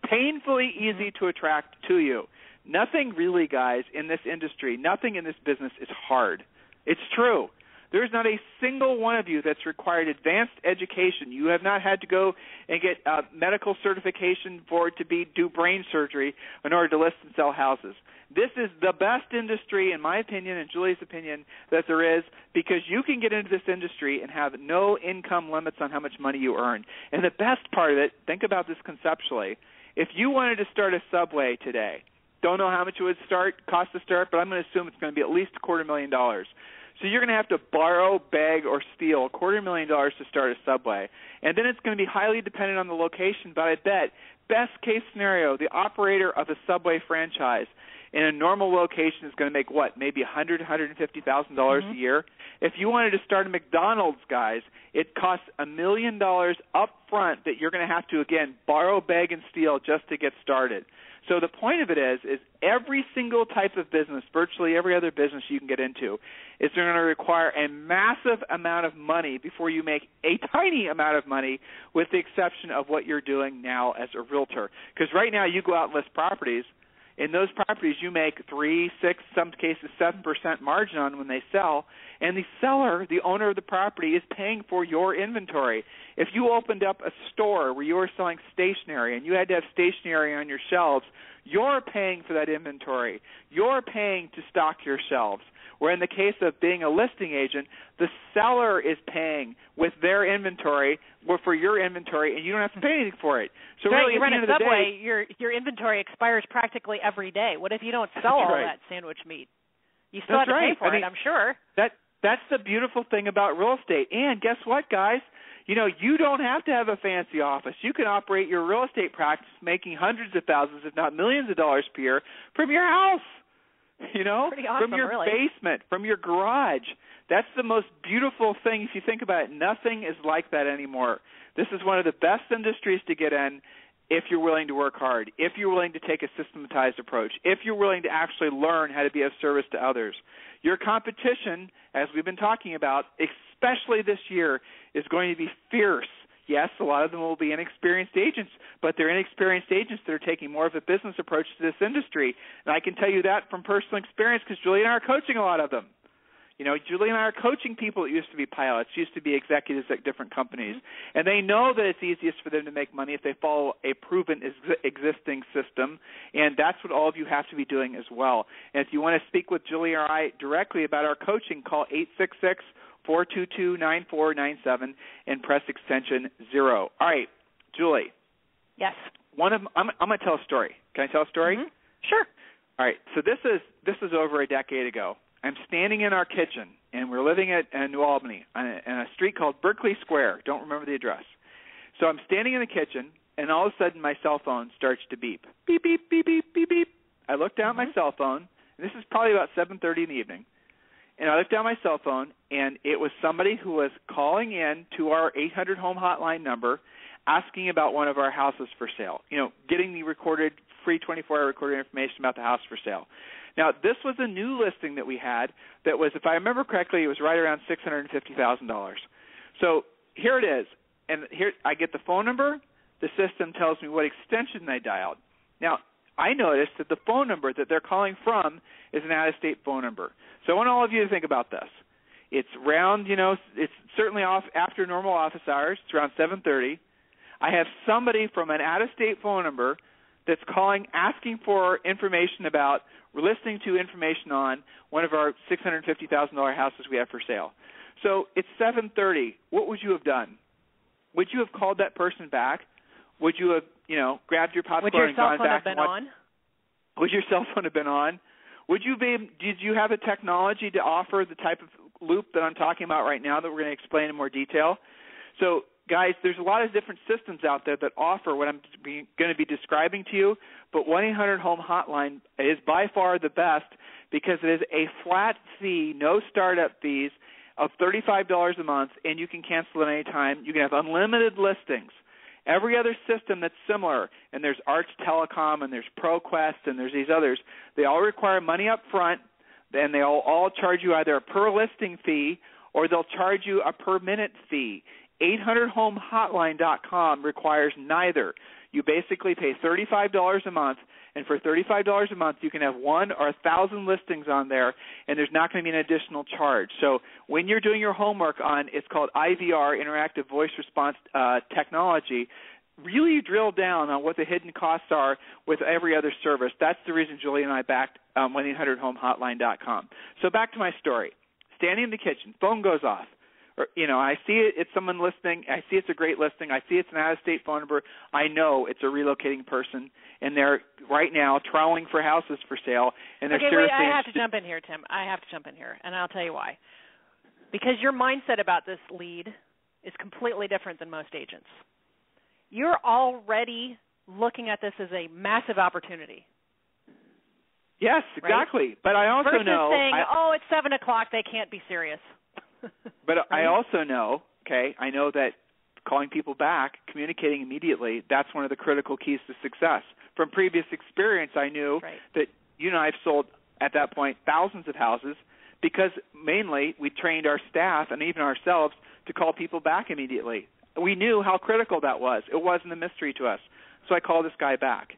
painfully easy mm-hmm. to attract to you. Nothing really, guys, in this industry, nothing in this business is hard. It's true. There's not a single one of you that's required advanced education. You have not had to go and get uh, medical certification for it to be do brain surgery in order to list and sell houses. This is the best industry, in my opinion, and Julie's opinion, that there is because you can get into this industry and have no income limits on how much money you earn. And the best part of it, think about this conceptually. If you wanted to start a subway today, don't know how much it would start cost to start, but I'm going to assume it's going to be at least a quarter million dollars. So you're going to have to borrow, beg, or steal a quarter million dollars to start a subway, and then it's going to be highly dependent on the location. But I bet best case scenario, the operator of a subway franchise in a normal location is going to make what maybe a hundred hundred and fifty thousand dollars Mm-hmm. a year if you wanted to start a mcdonald's guys it costs a million dollars up front that you're going to have to again borrow beg and steal just to get started so the point of it is is every single type of business virtually every other business you can get into is going to require a massive amount of money before you make a tiny amount of money with the exception of what you're doing now as a realtor. Because right now you go out and list properties in those properties you make three, six, some cases seven percent margin on when they sell, and the seller, the owner of the property, is paying for your inventory. If you opened up a store where you were selling stationery and you had to have stationery on your shelves, you're paying for that inventory. You're paying to stock your shelves. Where in the case of being a listing agent, the seller is paying with their inventory or for your inventory, and you don't have to pay anything for it. So right, really, you run the a end of the subway, day, your your inventory expires practically every day. What if you don't sell all right. that sandwich meat? You still That's have to right. pay for I it, I'm sure. That that's the beautiful thing about real estate. And guess what, guys? You know, you don't have to have a fancy office. You can operate your real estate practice making hundreds of thousands, if not millions of dollars per year from your house. You know, awesome, from your really. basement, from your garage. That's the most beautiful thing if you think about it. Nothing is like that anymore. This is one of the best industries to get in if you're willing to work hard, if you're willing to take a systematized approach, if you're willing to actually learn how to be of service to others. Your competition, as we've been talking about, especially this year, is going to be fierce. Yes, a lot of them will be inexperienced agents, but they're inexperienced agents that are taking more of a business approach to this industry. And I can tell you that from personal experience because Julie and I are coaching a lot of them. You know, Julie and I are coaching people that used to be pilots, used to be executives at different companies, mm-hmm. and they know that it's easiest for them to make money if they follow a proven ex- existing system, and that's what all of you have to be doing as well. And if you want to speak with Julie or I directly about our coaching, call eight six six four two two nine four nine seven and press extension zero. All right, Julie. Yes. One of I'm, I'm going to tell a story. Can I tell a story? Mhm. Sure. All right. So this is this is over a decade ago. I'm standing in our kitchen, and we're living at uh, New Albany on a, on a street called Berkeley Square. Don't remember the address. So I'm standing in the kitchen, and all of a sudden my cell phone starts to beep, beep, beep, beep, beep, beep, beep. I look down at my cell phone, and this is probably about 7:30 in the evening. And I looked down my cell phone, and it was somebody who was calling in to our 800 home hotline number, asking about one of our houses for sale. You know, getting the recorded free 24-hour recorded information about the house for sale. Now, this was a new listing that we had that was, if I remember correctly, it was right around six hundred and fifty thousand dollars. So here it is, and here I get the phone number. The system tells me what extension they dialed. Now, I noticed that the phone number that they're calling from is an out-of-state phone number. So I want all of you to think about this. It's around, you know, it's certainly off after normal office hours. It's around 7:30. I have somebody from an out-of-state phone number that's calling asking for information about listening to information on one of our $650,000 houses we have for sale. So it's 7:30. What would you have done? Would you have called that person back? Would you have, you know, grabbed your popcorn Would your and cell gone phone back have been watched- on? would your cell phone have been on? Would you be? Did you have a technology to offer the type of loop that I'm talking about right now that we're going to explain in more detail? So, guys, there's a lot of different systems out there that offer what I'm be, going to be describing to you. But 1-800 Home Hotline is by far the best because it is a flat fee, no startup fees of $35 a month, and you can cancel at any time. You can have unlimited listings. Every other system that's similar, and there's Arch Telecom, and there's ProQuest, and there's these others, they all require money up front, and they all, all charge you either a per listing fee or they'll charge you a per minute fee. 800homehotline.com requires neither. You basically pay $35 a month, and for $35 a month, you can have one or a thousand listings on there, and there's not going to be an additional charge. So when you're doing your homework on, it's called IVR, Interactive Voice Response uh, Technology, really drill down on what the hidden costs are with every other service. That's the reason Julie and I backed um, 1-800-HOMEHOTLINE.com. So back to my story. Standing in the kitchen, phone goes off. Or, you know, I see it, it's someone listening. I see it's a great listing. I see it's an out-of-state phone number. I know it's a relocating person, and they're right now troweling for houses for sale, and they're okay, wait, seriously I have to jump in here, Tim. I have to jump in here, and I'll tell you why. Because your mindset about this lead is completely different than most agents. You're already looking at this as a massive opportunity. Yes, exactly. Right? But I also Versus know saying, I, "Oh, it's seven o'clock. They can't be serious." but? I also know, okay, I know that calling people back, communicating immediately, that's one of the critical keys to success. From previous experience, I knew right. that you and I have sold at that point thousands of houses because mainly we trained our staff and even ourselves to call people back immediately. We knew how critical that was. It wasn't a mystery to us. So I called this guy back.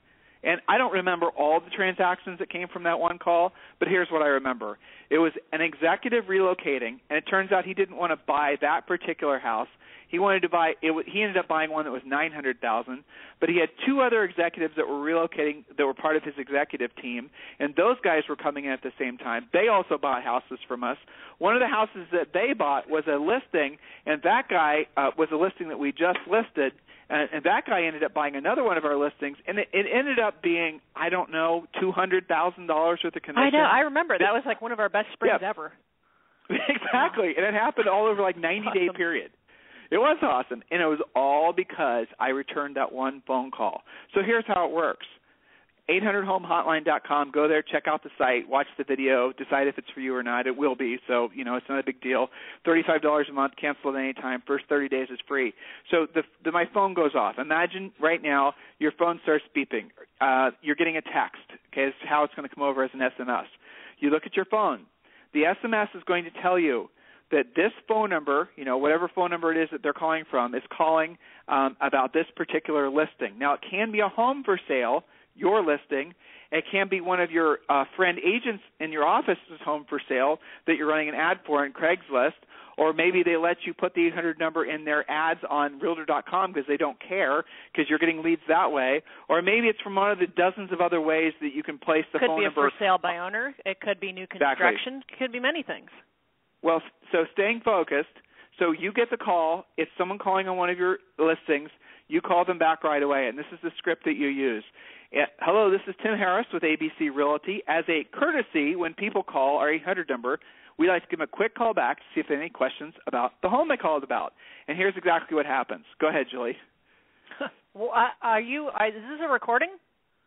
And I don't remember all the transactions that came from that one call, but here's what I remember. It was an executive relocating, and it turns out he didn't want to buy that particular house. He wanted to buy it. He ended up buying one that was nine hundred thousand, but he had two other executives that were relocating that were part of his executive team, and those guys were coming in at the same time. They also bought houses from us. One of the houses that they bought was a listing, and that guy uh, was a listing that we just listed and, and that guy ended up buying another one of our listings, and it, it ended up being I don't know two hundred thousand dollars worth of commission. I know. I remember that was like one of our best springs yeah. ever. exactly, and it happened all over like ninety day period. It was awesome, and it was all because I returned that one phone call. So here's how it works. 800homehotline.com. Go there, check out the site, watch the video, decide if it's for you or not. It will be, so you know it's not a big deal. Thirty-five dollars a month, cancel at any time. First thirty days is free. So the, the my phone goes off. Imagine right now your phone starts beeping. Uh, you're getting a text. Okay, this is how it's going to come over as an SMS. You look at your phone. The SMS is going to tell you that this phone number, you know, whatever phone number it is that they're calling from, is calling um, about this particular listing. Now, it can be a home for sale your listing. It can be one of your uh, friend agents in your office's home for sale that you're running an ad for in Craigslist, or maybe they let you put the 800 number in their ads on Realtor.com because they don't care because you're getting leads that way, or maybe it's from one of the dozens of other ways that you can place the could phone be a number. for sale by owner. It could be new construction. Exactly. It could be many things. Well, so staying focused. So you get the call. It's someone calling on one of your listings. You call them back right away, and this is the script that you use. Hello, this is Tim Harris with ABC Realty. As a courtesy, when people call our 800 number, we like to give them a quick call back to see if they have any questions about the home they called about. And here's exactly what happens. Go ahead, Julie. well, are you? Is this a recording?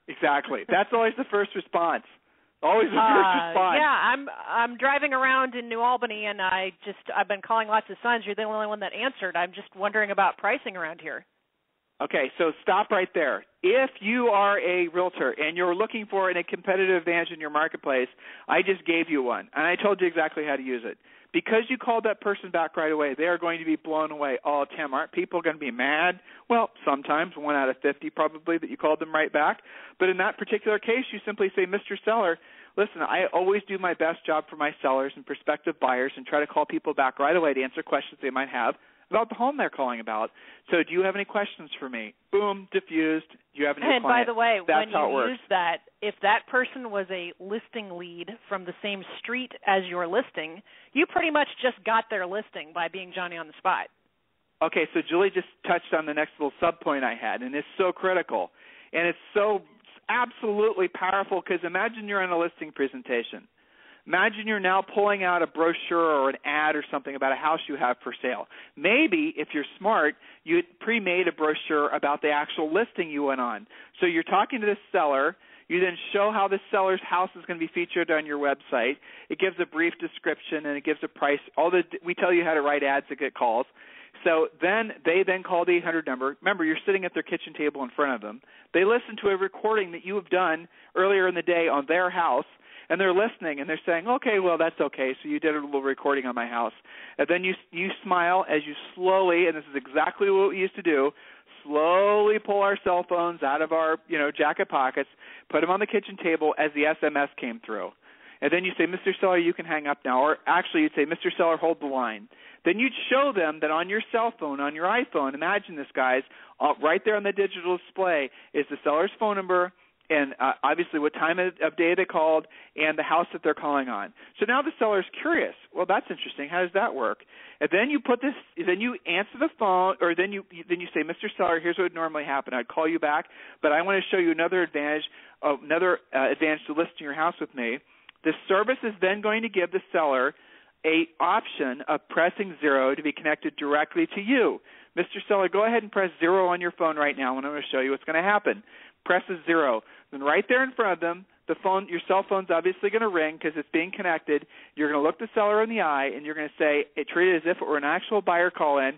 Exactly. That's always the first response. Always the uh, first response. Yeah, I'm I'm driving around in New Albany, and I just I've been calling lots of sons. You're the only one that answered. I'm just wondering about pricing around here. Okay, so stop right there. If you are a realtor and you're looking for a competitive advantage in your marketplace, I just gave you one, and I told you exactly how to use it. Because you called that person back right away, they are going to be blown away. Oh, Tim, aren't people going to be mad? Well, sometimes, one out of 50 probably, that you called them right back. But in that particular case, you simply say, Mr. Seller, listen, I always do my best job for my sellers and prospective buyers and try to call people back right away to answer questions they might have about the home they're calling about. So, do you have any questions for me? Boom, diffused. Do you have any? And client? by the way, That's when you use that, if that person was a listing lead from the same street as your listing, you pretty much just got their listing by being Johnny on the spot. Okay, so Julie just touched on the next little sub point I had, and it's so critical, and it's so absolutely powerful because imagine you're in a listing presentation. Imagine you're now pulling out a brochure or an ad or something about a house you have for sale. Maybe, if you're smart, you pre made a brochure about the actual listing you went on. So you're talking to the seller. You then show how the seller's house is going to be featured on your website. It gives a brief description and it gives a price. All the we tell you how to write ads to get calls. So then they then call the 800 number. Remember, you're sitting at their kitchen table in front of them. They listen to a recording that you have done earlier in the day on their house and they're listening and they're saying, "Okay, well that's okay. So you did a little recording on my house." And then you you smile as you slowly, and this is exactly what we used to do, slowly pull our cell phones out of our, you know, jacket pockets, put them on the kitchen table as the SMS came through. And then you say, "Mr. Seller, you can hang up now." Or actually, you'd say, "Mr. Seller, hold the line." Then you'd show them that on your cell phone, on your iPhone, imagine this, guys, uh, right there on the digital display is the seller's phone number, and uh, obviously what time of, day they called and the house that they're calling on. So now the seller's curious. Well, that's interesting. How does that work? And then you put this. Then you answer the phone, or then you then you say, Mr. Seller, here's what would normally happen. I'd call you back, but I want to show you another advantage, uh, another uh, advantage to listing your house with me. The service is then going to give the seller a option of pressing zero to be connected directly to you. Mr. Seller, go ahead and press zero on your phone right now, and I'm going to show you what's going to happen. Presses zero. Then right there in front of them, the phone, your cell phone's obviously going to ring because it's being connected. You're going to look the seller in the eye and you're going to say, it treat it as if it were an actual buyer call in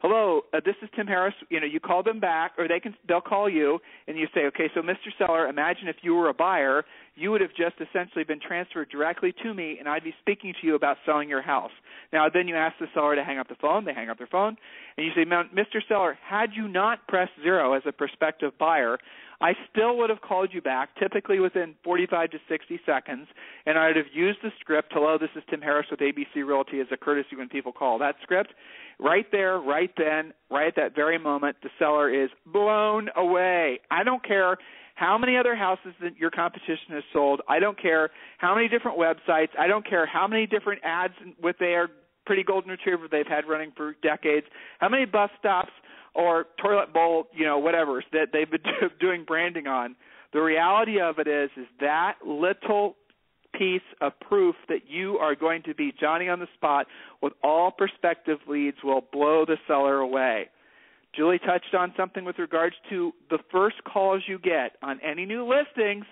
hello, uh, this is Tim Harris. You know, you call them back, or they can they'll call you, and you say, okay, so Mr. Seller, imagine if you were a buyer, you would have just essentially been transferred directly to me, and I'd be speaking to you about selling your house. Now, then you ask the seller to hang up the phone. They hang up their phone, and you say, Mr. Seller, had you not pressed zero as a prospective buyer, I still would have called you back, typically within 45 to 60 seconds, and I'd have used the script, hello, this is Tim Harris with ABC Realty as a courtesy when people call. That script, right there, right then, right at that very moment, the seller is blown away. I don't care how many other houses that your competition has sold. I don't care how many different websites. I don't care how many different ads with their pretty golden retriever they've had running for decades. How many bus stops or toilet bowl, you know, whatever that they've been doing branding on. The reality of it is, is that little piece of proof that you are going to be Johnny on the spot with all prospective leads will blow the seller away. Julie touched on something with regards to the first calls you get on any new listings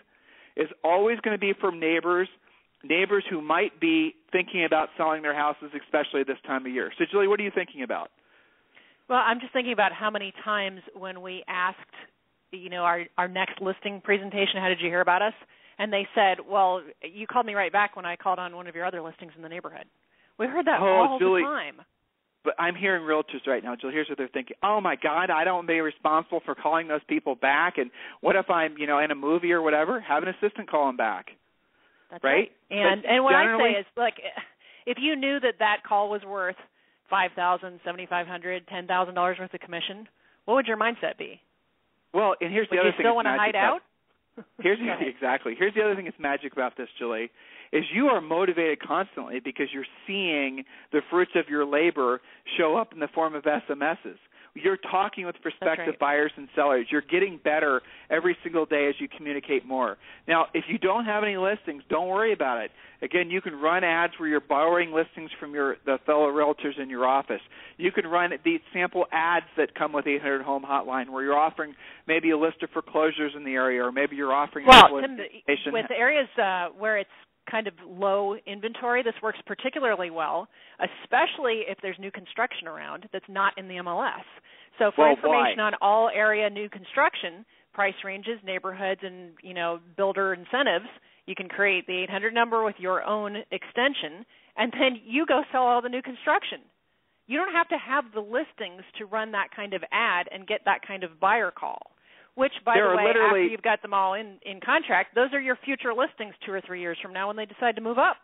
is always going to be from neighbors, neighbors who might be thinking about selling their houses, especially this time of year. So, Julie, what are you thinking about? Well, I'm just thinking about how many times when we asked, you know, our our next listing presentation, how did you hear about us? And they said, "Well, you called me right back when I called on one of your other listings in the neighborhood." We heard that oh, all Julie, the time. But I'm hearing realtors right now, Jill. Here's what they're thinking: Oh my God, I don't be responsible for calling those people back. And what if I'm, you know, in a movie or whatever? Have an assistant call them back. That's right. right. And but and what I say is, like, if you knew that that call was worth five thousand, seventy five hundred, ten thousand dollars worth of commission, what would your mindset be? Well, and here's would the other you thing. still want to hide out? Here's exactly. Here's the other thing that's magic about this, Julie, is you are motivated constantly because you're seeing the fruits of your labor show up in the form of SMSs. You're talking with prospective right. buyers and sellers. You're getting better every single day as you communicate more. Now, if you don't have any listings, don't worry about it. Again, you can run ads where you're borrowing listings from your the fellow realtors in your office. You can run the sample ads that come with 800 Home Hotline where you're offering maybe a list of foreclosures in the area, or maybe you're offering well, Tim, with areas uh, where it's kind of low inventory, this works particularly well, especially if there's new construction around that's not in the MLS. So for well, information why? on all area new construction, price ranges, neighborhoods, and you know builder incentives, you can create the 800 number with your own extension, and then you go sell all the new construction. You don't have to have the listings to run that kind of ad and get that kind of buyer call. Which, by there the way, literally... after you've got them all in in contract, those are your future listings two or three years from now when they decide to move up.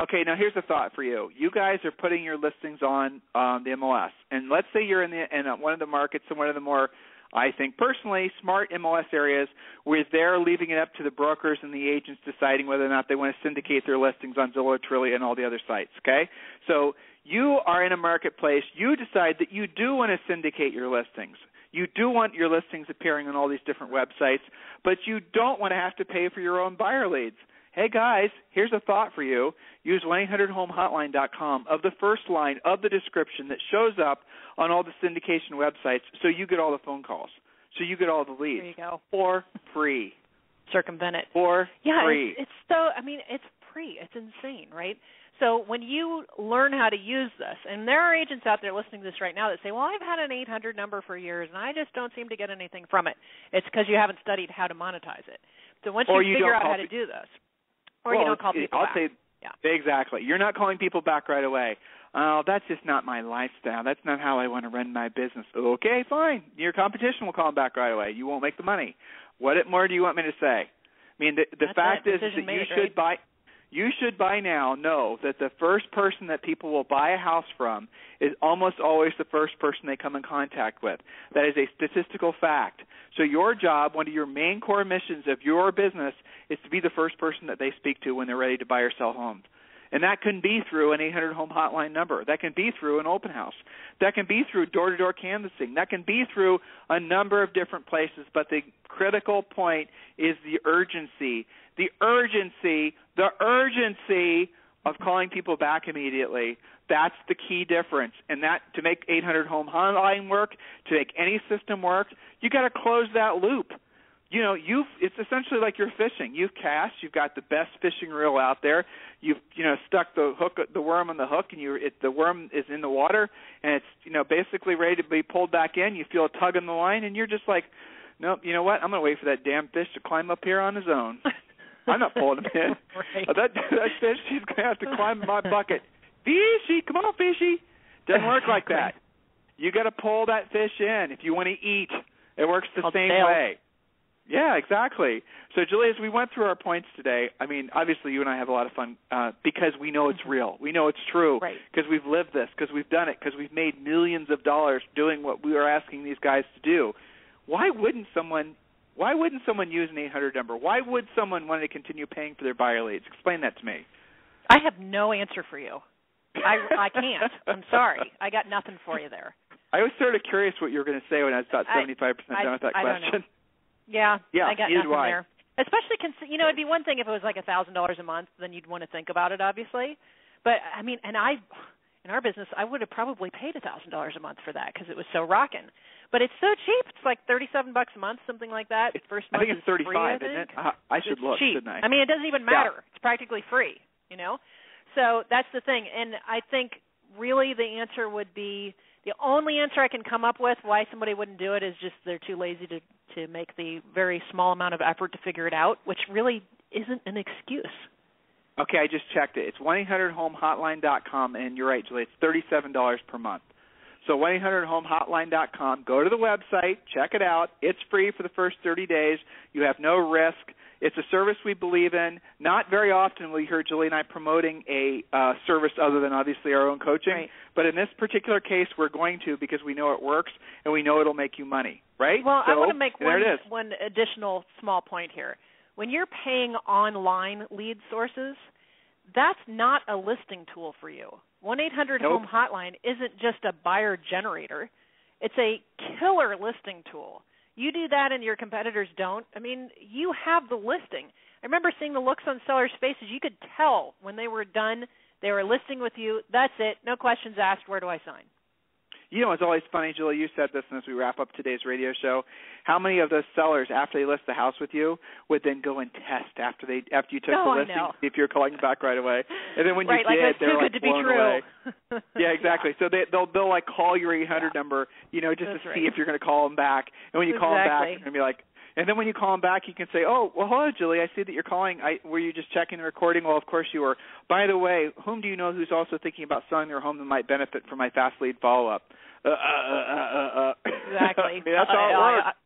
Okay, now here's a thought for you. You guys are putting your listings on um, the MLS, and let's say you're in the in one of the markets and one of the more, I think personally, smart MLS areas where they're leaving it up to the brokers and the agents deciding whether or not they want to syndicate their listings on Zillow, Trulia, and all the other sites. Okay, so you are in a marketplace. You decide that you do want to syndicate your listings. You do want your listings appearing on all these different websites, but you don't want to have to pay for your own buyer leads. Hey guys, here's a thought for you. Use 1-800-HOMEHOTLINE.com of the first line of the description that shows up on all the syndication websites so you get all the phone calls. So you get all the leads. There you go. For free. Circumvent it. For yeah, free. It's, it's so, I mean, it's free. It's insane, right? So when you learn how to use this, and there are agents out there listening to this right now that say, "Well, I've had an 800 number for years, and I just don't seem to get anything from it." It's because you haven't studied how to monetize it. So once or you, you figure out how to do this, or well, you don't call people I'll back. say yeah. exactly. You're not calling people back right away. Oh, that's just not my lifestyle. That's not how I want to run my business. Okay, fine. Your competition will call them back right away. You won't make the money. What more do you want me to say? I mean, the, the fact it. is that you right? should buy you should by now know that the first person that people will buy a house from is almost always the first person they come in contact with. That is a statistical fact. So your job, one of your main core missions of your business is to be the first person that they speak to when they're ready to buy or sell homes. And that can be through an 800 home hotline number. That can be through an open house. That can be through door to door canvassing. That can be through a number of different places. But the critical point is the urgency. The urgency, the urgency of calling people back immediately. That's the key difference. And that to make 800 home hotline work, to make any system work, you got to close that loop. You know you've it's essentially like you're fishing. You've cast you've got the best fishing reel out there. You've you know stuck the hook the worm on the hook and you it the worm is in the water and it's you know basically ready to be pulled back in. You feel a tug on the line and you're just like nope you know what? I'm going to wait for that damn fish to climb up here on his own. I'm not pulling him in. Right. that that fish he's going to have to climb in my bucket. Fishy come on fishy. Doesn't work like that. You got to pull that fish in. If you want to eat it works the Called same sales. way yeah, exactly. So, Julie, as we went through our points today, I mean, obviously, you and I have a lot of fun uh, because we know it's real. We know it's true Right. because we've lived this, because we've done it, because we've made millions of dollars doing what we are asking these guys to do. Why wouldn't someone? Why wouldn't someone use an 800 number? Why would someone want to continue paying for their buyer leads? Explain that to me. I have no answer for you. I I can't. I'm sorry. I got nothing for you there. I was sort of curious what you were going to say when I was about 75% I- done with that I question. Yeah, Yeah, I got nothing do there. Especially, cons- you know, it'd be one thing if it was like a thousand dollars a month, then you'd want to think about it, obviously. But I mean, and I, in our business, I would have probably paid a thousand dollars a month for that because it was so rocking. But it's so cheap; it's like thirty-seven bucks a month, something like that. First month I think it's is free, 35, I isn't it? think. Uh, I should it's look, cheap. shouldn't I? mean, it doesn't even Yeah. matter. It's practically free, you know. So that's the thing, and I think really the answer would be the only answer I can come up with why somebody wouldn't do it is just they're too lazy to to make the very small amount of effort to figure it out, which really isn't an excuse. Okay, I just checked it. It's one eight hundred home hotline dot com, and you're right, Julie. It's thirty seven dollars per month. So one eight hundred home hotline dot com. Go to the website, check it out. It's free for the first thirty days. You have no risk. It's a service we believe in. Not very often will you hear Julie and I promoting a uh, service other than obviously our own coaching. Right. But in this particular case, we're going to because we know it works and we know it'll make you money. Right? Well, so, I want to make one one additional small point here. When you're paying online lead sources, that's not a listing tool for you. One eight hundred home hotline isn't just a buyer generator. It's a killer listing tool. You do that and your competitors don't. I mean, you have the listing. I remember seeing the looks on sellers' faces. You could tell when they were done, they were listing with you. That's it. No questions asked. Where do I sign? You know, it's always funny, Julie. You said this, and as we wrap up today's radio show, how many of those sellers, after they list the house with you, would then go and test after they after you took Oh, the I listing, know. if you're calling back right away, and then when right, you like did, they're too like good to be blown true. away. Yeah, exactly. So they they'll they'll like call your 800 Yeah. number, you know, just That's to right. see if you're going to call them back. And when you call them back, Exactly. you're going to be like, and then when you call them back, you can say, "Oh, well, hello, Julie. I see that you're calling. I were you just checking the recording? Well, of course you were. By the way, whom do you know who's also thinking about selling their home that might benefit from my fast lead follow up?" Uh, uh. Exactly. That's how it works.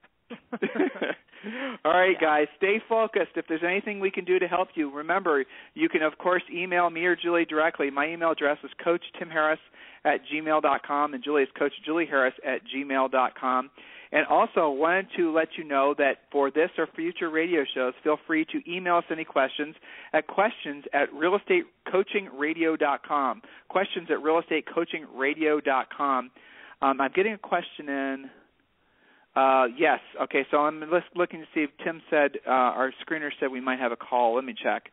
All right, guys, stay focused. If there's anything we can do to help you, remember you can of course email me or Julie directly. My email address is Coach Tim Harris at gmail.com, and Julie is Coach Julie Harris at gmail.com. And also wanted to let you know that for this or future radio shows, feel free to email us any questions at questions at realestatecoachingradio.com. Questions at realestatecoachingradio.com. Um, I'm getting a question in. Uh, yes. Okay. So I'm looking to see if Tim said uh, our screener said we might have a call. Let me check.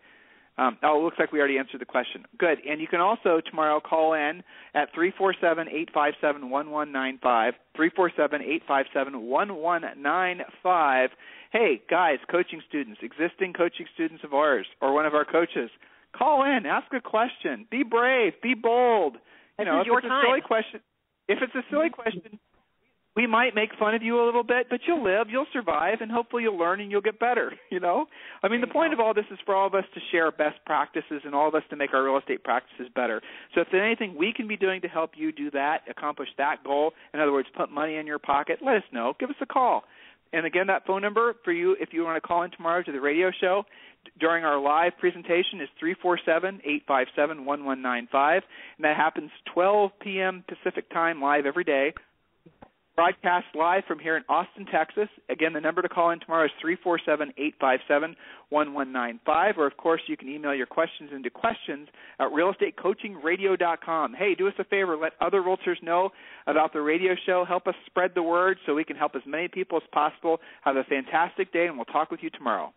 Um, oh, it looks like we already answered the question. Good. And you can also tomorrow call in at three four seven eight five seven one one nine five. Three four seven eight five seven one one nine five. Hey guys, coaching students, existing coaching students of ours, or one of our coaches, call in, ask a question, be brave, be bold. You This know, is if your it's time. a silly question, if it's a silly question, we might make fun of you a little bit, but you'll live, you'll survive, and hopefully you'll learn and you'll get better. You know, I mean, the point of all this is for all of us to share best practices and all of us to make our real estate practices better. So, if there's anything we can be doing to help you do that, accomplish that goal, in other words, put money in your pocket, let us know. Give us a call. And again, that phone number for you, if you want to call in tomorrow to the radio show during our live presentation, is three four seven eight five seven one one nine five, and that happens 12 p.m. Pacific time live every day broadcast live from here in Austin, Texas. Again, the number to call in tomorrow is three four seven eight five seven one one nine five, or of course you can email your questions into questions at realestatecoachingradio.com. Hey, do us a favor, let other realtors know about the radio show. Help us spread the word so we can help as many people as possible. Have a fantastic day, and we'll talk with you tomorrow.